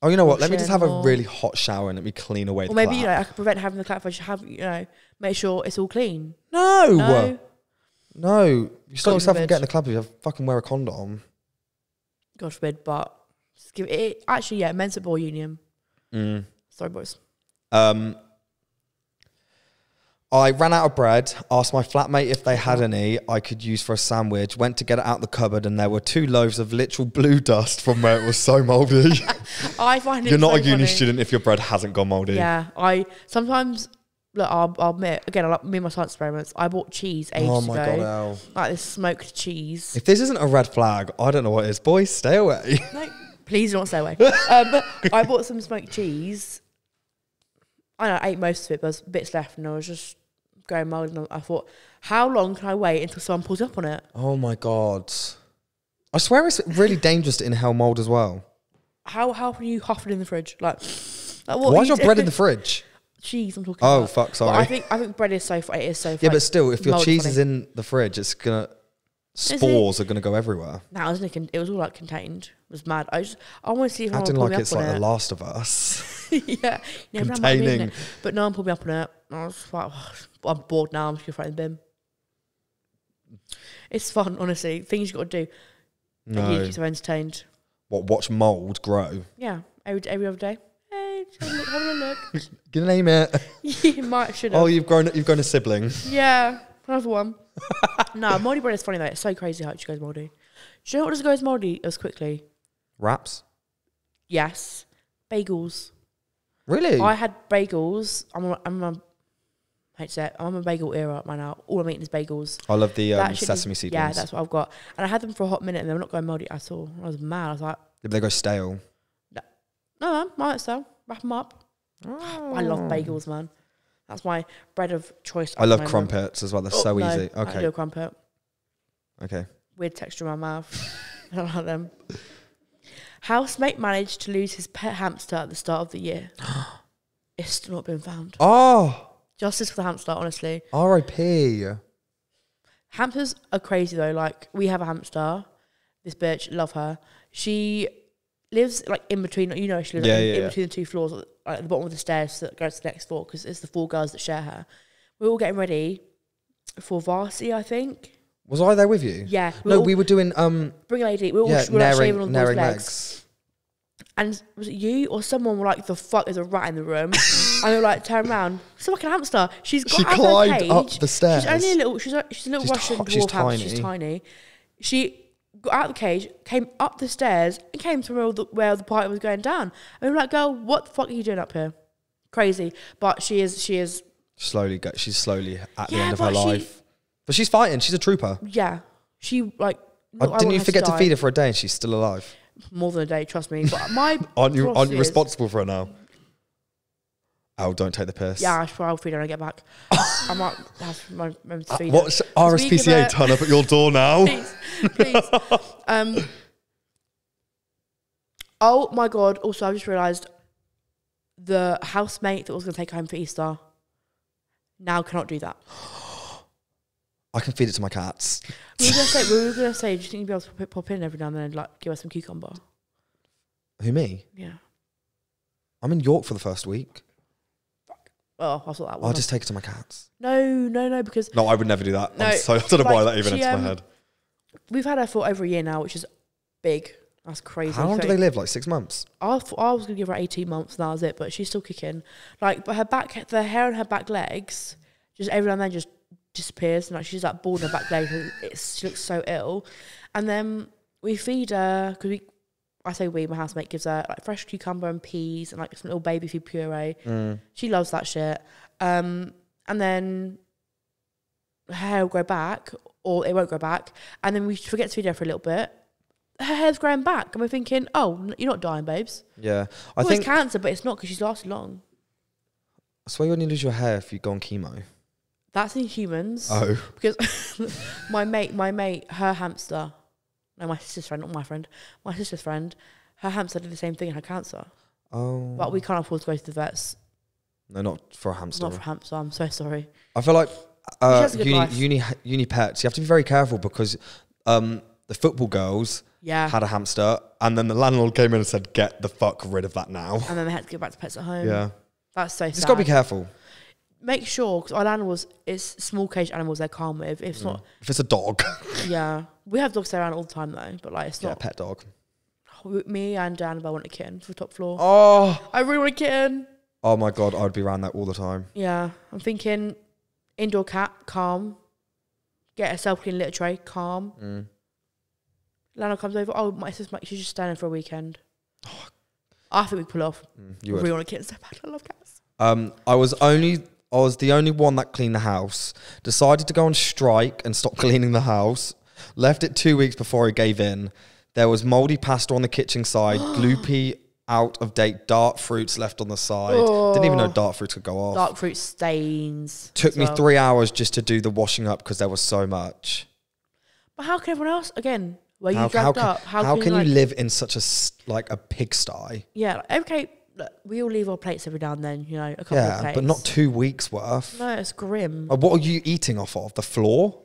Oh, you know what? Let me just have a Or- really hot shower and let me clean away or the maybe, you know, I could prevent having the clap if I should have, you know, make sure it's all clean. No. No. No. You stop yourself from forbid. getting the clap if you fucking wear a condom. God forbid, but just give it, actually, yeah, men's football union. Mm. Sorry, boys. Um, I ran out of bread, asked my flatmate if they had any I could use for a sandwich, went to get it out the cupboard, and there were two loaves of literal blue dust from where it was so mouldy. [laughs] I find it You're not so a uni funny. student if your bread hasn't gone mouldy. Yeah, I sometimes look. I'll, I'll admit again. I like me and my science experiments. I bought cheese ages Oh my ago, god, like this smoked cheese. If this isn't a red flag, I don't know what is. Boys, stay away. no, please don't stay away. [laughs] um, I bought some smoked cheese. I know I ate most of it, but there's bits left, and I was just going mold. And I thought, how long can I wait until someone pulls up on it? oh my god. I swear it's really dangerous to inhale mold as well. How how can you huff it in the fridge? Like, like what? Why is you your bread in the fridge? cheese? I'm talking. Oh about. fuck, But sorry. I think I think bread is so. fu- It is so. yeah, funny. but still, if your cheese is in the fridge, it's gonna it? spores are gonna go everywhere. No, it wasn't. con- It was all like contained. Was mad. I just I want to see if Acting like it's like it. The Last of Us. [laughs] yeah, yeah but, I'm not reading Containing- it. but no one pulled me up on it. I was like, oh, I'm bored now. I'm just gonna throw in the bin. It's fun, honestly. Things you got to do. And you No. keep entertained. What? Watch mold grow. Yeah, every every other day. Hey, just have a look. Have a look. [laughs] Can name it? [laughs] you might should. Oh, you've grown. You've grown a sibling. Yeah, another one. no, moldy bread is funny though. It's so crazy how it goes moldy. Do you know what does goes moldy as quickly? Wraps. Yes, bagels. Really? I had bagels. I'm a, I'm a, I hate to say it, I'm a bagel era right now. All I'm eating is bagels. I love the um, That shit is- sesame seed Yeah, ones. that's what I've got. And I had them for a hot minute and they were not going moldy at all. I was mad. I was like, Yeah, they go stale. no, man, might so. Wrap them up. [sighs] I love bagels, man. That's my bread of choice. I love crumpets as well. They're Oh, so no, easy. I don't Okay. a crumpet. Okay. Weird texture in my mouth. [laughs] [laughs] I don't like them. Housemate managed to lose his pet hamster at the start of the year. [gasps] it's still not been found. Oh, Justice for the hamster, honestly. R.I.P. Hamsters are crazy though. Like we have a hamster. This bitch, love her. She lives like in between. You know, she lives Yeah, like, in, yeah, in yeah. between the two floors, like, at the bottom of the stairs that goes to the next floor because it's the four girls that share her. We're all getting ready for varsity, I think. Was I there with you? Yeah, No, we were doing um bring a lady. We're all yeah we're like shaving all the legs. legs. And was it you or someone were like, the fuck, there's a rat in the room. [laughs] and they were like, turn around. It's a fucking hamster. She's got She out of her climbed cage. up the stairs. She's only a little, she's a, she's a little She's Russian ti- she's dwarf hamster. She's tiny. tiny. She got out of the cage, came up the stairs, and came to where the, where the party was going down. And we were like, girl, what the fuck are you doing up here? Crazy. But she is, she is, Slowly, go, she's slowly at the end of her she- life. But she's fighting. She's a trooper. yeah. She, like, I didn't want you her forget to die. feed her for a day and she's still alive? More than a day, trust me. But my. [laughs] Aren't you? Aren't you is- responsible for her now? Oh, don't take the piss. Yeah, I should I'll feed her when I get back. I might have my remember to [laughs] Uh, feed her. what's RSPCA turn up at your door [laughs] now? please, please. Um. Oh my god! Also, I've just realised the housemate that was going to take her home for Easter now cannot do that. [gasps] [gasps] I can feed it to my cats. We were to say, we were going to say, do you think you'd be able to pop- pop in every now and then, and, like give us some cucumber? Who me? Yeah. I'm in York for the first week. Oh, I thought that one. I'll just take it to my cats. no, no, no, because No, I would never do that. No, I'm so, [laughs] I don't know why like, that even she, entered um, my head. we've had her for over a year now, which is big. That's crazy. How long do So- they live? Like six months? I thought I was gonna give her eighteen months, and that was it. But she's still kicking. Like, but her back, the hair on her back legs, just every now and then just disappears, and like she's like bald on her back and It's, she looks so ill. And then we feed her because we, I say we, my housemate gives her like fresh cucumber and peas and like some little baby food puree. Mm. She loves that shit. Um, and then her hair will grow back, or it won't grow back, and then we forget to feed her for a little bit. Her hair's growing back, and we're thinking, "Oh, you're not dying, babes." Yeah, I well, think it's cancer, but it's not because she's lasted long. I swear you only lose your hair if you go on chemo. That's in humans. Oh, Because [laughs] my mate, my mate, her hamster, no, my sister's friend, not my friend, my sister's friend, her hamster did the same thing and had cancer. oh. But we can't afford to go to the vets. No, not for a hamster. Not for a hamster. I'm so sorry. I feel like uh, has a good uni, uni uni pets. You have to be very careful because um, the football girls Yeah. had a hamster, and then the landlord came in and said, "Get the fuck rid of that now." and then they had to go back to pets at home. Yeah, That's so just sad. gotta be careful. Make sure because our animals, it's small cage animals. They're calm with. If it's not, If it's a dog, [laughs] yeah, we have dogs around all the time though. But like, it's yeah, not. pet dog. Me and Annabelle want a kitten for the top floor. Oh, I really want a kitten. oh my god, I'd be around that all the time. Yeah, I'm thinking indoor cat, calm. Get a self clean litter tray, calm. Mm. Lana comes over. Oh, my sister, she's just staying for a weekend. I think we pull off. Mm, you would. really want a kitten so bad. I love cats. Um, I was only I was the only one that cleaned the house. Decided to go on strike and stop [laughs] cleaning the house. Left it two weeks before I gave in. There was mouldy pasta on the kitchen side, [gasps] gloopy, out of date dark fruits left on the side. Didn't even know oh. dark fruits could go off. Dark fruit stains. Took me well. three hours just to do the washing up because there was so much. But how can everyone else again? Were you how, dragged how can, up? how can like, you live in such a s- like a pigsty? Yeah, like, okay. Look, we all leave our plates every now and then. You know, a couple of Yeah, plates. but not two weeks worth. No, it's grim. Uh, What are you eating off of? The floor?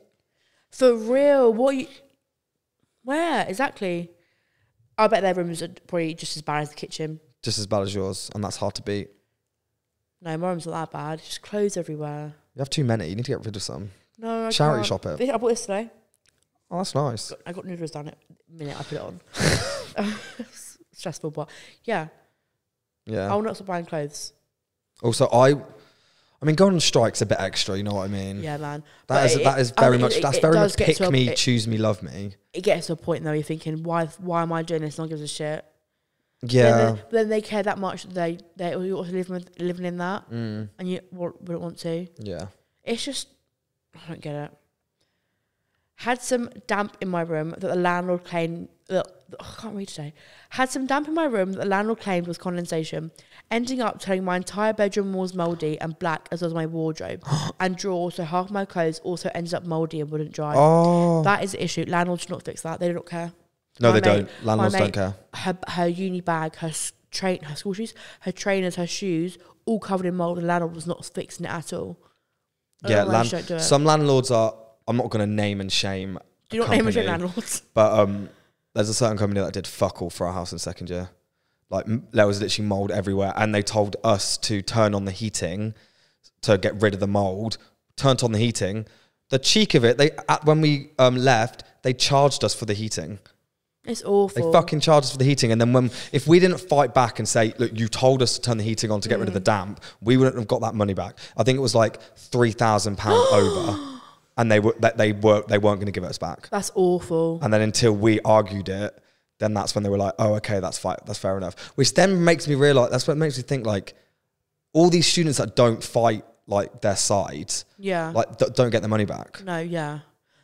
For real, what you? Where exactly? I bet their rooms are probably just as bad as the kitchen. Just as bad as yours, and that's hard to beat. No, my room's not that bad. Just clothes everywhere. You have too many. You need to get rid of some. No, I Charity can't. shop it. I bought this today. Oh, that's nice. I got noodles down it the minute I put it on. [laughs] [laughs] Stressful, but yeah, Yeah. I'll not stop buying clothes. Also, I, I mean, going on strike's a bit extra. You know what I mean? Yeah, man. That But is it- that is I very mean, much it- that's it very much pick a- me, choose me, love me. It gets to a point though. You're thinking, why? Why am I doing this? No one gives a shit. Yeah. Then they, then they care that much. that They they also living with, living in that, Mm, and you wouldn't want to. yeah. It's just I don't get it. Had some damp in my room that the landlord claimed. Ugh, oh, I can't read today. Had some damp in my room that the landlord claimed was condensation, ending up turning my entire bedroom walls mouldy and black, as was my wardrobe [gasps] and drawers. So half my clothes also ended up mouldy and wouldn't dry. Oh That is the issue. Landlords should not fix that. They don't care. no, my they mate- don't. Landlords my don't care. Her her uni bag, her train, her school shoes, her trainers, her shoes, all covered in mold. The landlord was not fixing it at all. Yeah, land, do some landlords are. I'm not going to name and shame, You Do you not name and shame landlords? [laughs] but um, there's a certain company that did fuck all for our house in second year. Like m- there was literally mold everywhere, and they told us to turn on the heating to get rid of the mold. Turned on the heating. The cheek of it, they at, when we um, left, they charged us for the heating. It's awful. They fucking charged us for the heating, and then when if we didn't fight back and say, "Look, you told us to turn the heating on to get rid of the Mm. damp," we wouldn't have got that money back. I think it was like three thousand pound [gasps] over, and they were that they were they weren't going to give us back. That's awful. And then until we argued it, then that's when they were like, "Oh, okay, that's fine, that's fair enough." Which then makes me realize that's what makes me think like all these students that don't fight like their sides, Yeah. like don't get their money back. no, yeah.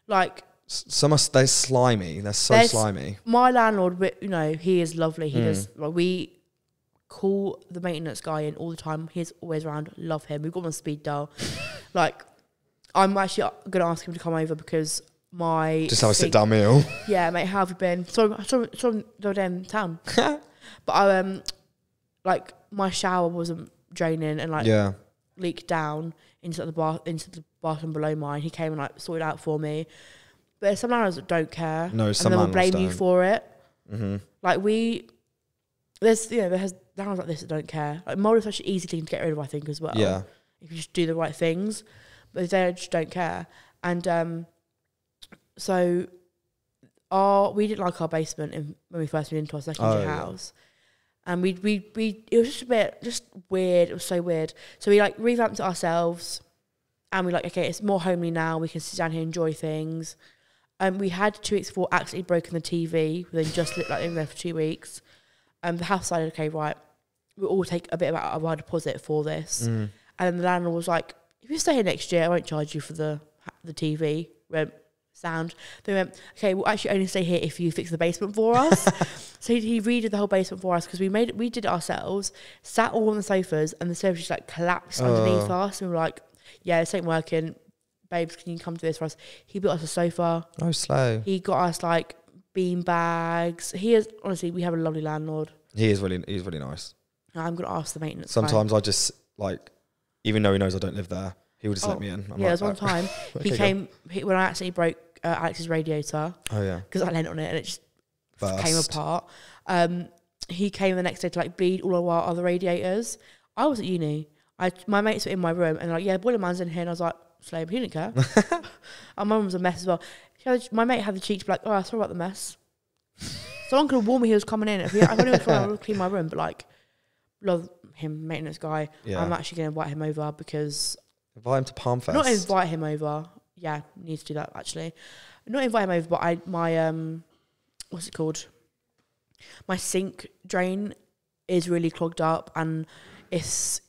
Like Some are they're slimy. They're so slimy. my landlord, you know, he is lovely. He hmm. does. Like, we call the maintenance guy in all the time. He's always around. Love him. We've got him on speed dial. [laughs] like, I'm actually gonna ask him to come over because my Just have a sit down meal. [laughs] Yeah, mate. How have you been? So, so, so the other day in town. but I um, like my shower wasn't draining and like yeah. leaked down into the bath into the bathroom below mine. He came and like sorted it out for me. But there's some landlords that don't care. No, some and they will blame you don't. for it. hmm Like we, there's you know there's landlords like this that don't care. Like mold is such an easy thing to get rid of, I think as well. Yeah. if you just do the right things, but they just don't care. And um, so our we didn't like our basement in, when we first moved into our second Oh, year yeah. house. And we we we it was just a bit just weird. It was so weird. So we like revamped it ourselves, and we like okay, it's more homely now. We can sit down here, and enjoy things. Um, we had two weeks before accidentally broken the TV. We then just lit like in there for two weeks. Um, the house decided, okay, right, we'll all take a bit of our deposit for this. Mm. And then the landlord was like, if you stay here next year, I won't charge you for the the TV. We um, went, sound. They went, okay, we'll actually only stay here if you fix the basement for us. [laughs] so he, he redid the whole basement for us because we made it, we did it ourselves, sat all on the sofas and the sofas just like collapsed underneath Oh. us. And we were like, yeah, this ain't working. Babes, can you come do this for us? He built us a sofa. Oh, slow. He got us like bean bags. He is, honestly, we have a lovely landlord. He is really, he's really nice. I'm going to ask the maintenance guy. Sometimes I just like, even though he knows I don't live there. He would just Oh, let me in. I'm yeah, there was one "Oh." time [laughs] he Okay, go. came he, when I actually broke uh, Alex's radiator Oh yeah, because I leant on it and it just came apart. Um, he came the next day to like bleed all of our other radiators. I was at uni. I my mates were in my room and like yeah, boiler man's in here, and I was like, slave. He didn't care. [laughs] and my mum was a mess as well. She had, my mate had the cheek to be like, oh, sorry about the mess. Someone could have warned me he was coming in. If he, I only was trying to clean my room, but like, love him, maintenance guy. Yeah. I'm actually going to invite him over because Invite him to Palm Fest. not invite him over. Yeah, need to do that actually. Not invite him over, but I my um, what's it called? My sink drain is really clogged up, and it's.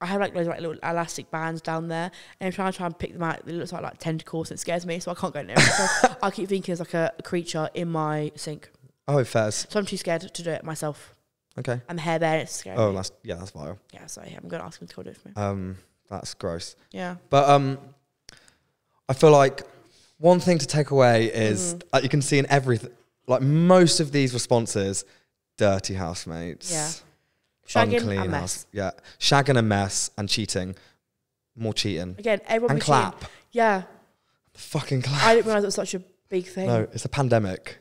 I have like loads of like little elastic bands down there, and I'm trying to try and pick them out. It looks like like tentacles. And it scares me, so I can't go near it. So [laughs] I keep thinking it's like a, a creature in my sink, Oh, fairs. so I'm too scared to do it myself. Okay. The hair there, it's scary. Oh, that's yeah, that's vile. yeah. So yeah, I'm gonna ask him to go do it for me. Um, that's gross. Yeah. But um, I feel like one thing to take away is uh, you can see in everything, like most of these responses, dirty housemates. Yeah. Shagging unclean house- mess. Yeah, shagging a mess and cheating, more cheating Again, everyone and be cheating. clap. Yeah. Fucking clap. I didn't realize it was such a big thing. no, it's a pandemic.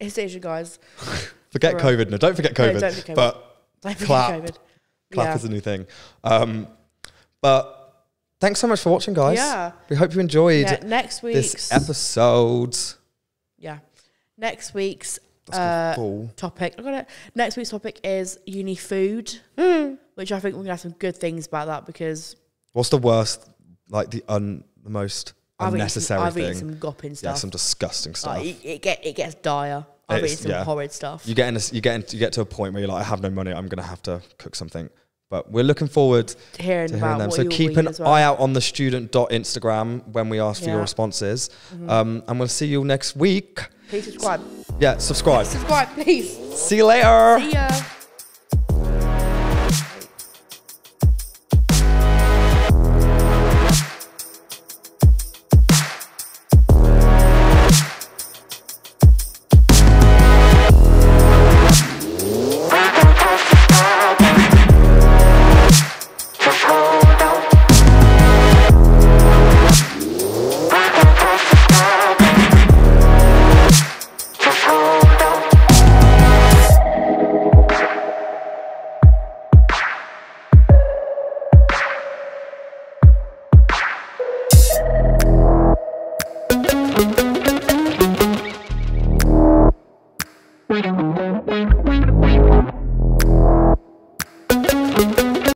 It's Asia, guys. [laughs] Forget Right. COVID. No, don't forget No, COVID. don't forget COVID. But Don't forget Clap. COVID. clap yeah. is a new thing. Um, but thanks so much for watching, guys. Yeah. We hope you enjoyed yeah. Next week's this episode. Yeah. Next week's uh, topic. I got it. Next week's topic is uni food, Hmm. [laughs] which I think we're gonna have some good things about that because What's the worst, like the un, the most I've unnecessary some, I've thing? eaten some gopping yeah, some disgusting stuff. like, it, it get it gets dire. I've It's- eaten some yeah. horrid stuff. you get in, a, you get in, you get to a point where you're like, I have no money. I'm gonna have to cook something. But we're looking forward hearing to about hearing them. So keep an well. eye out on the student dot Instagram when we ask for your responses. Mm-hmm. Um, and we'll see you next week. Please subscribe. Yeah, subscribe. Subscribe, please. See you later. See ya.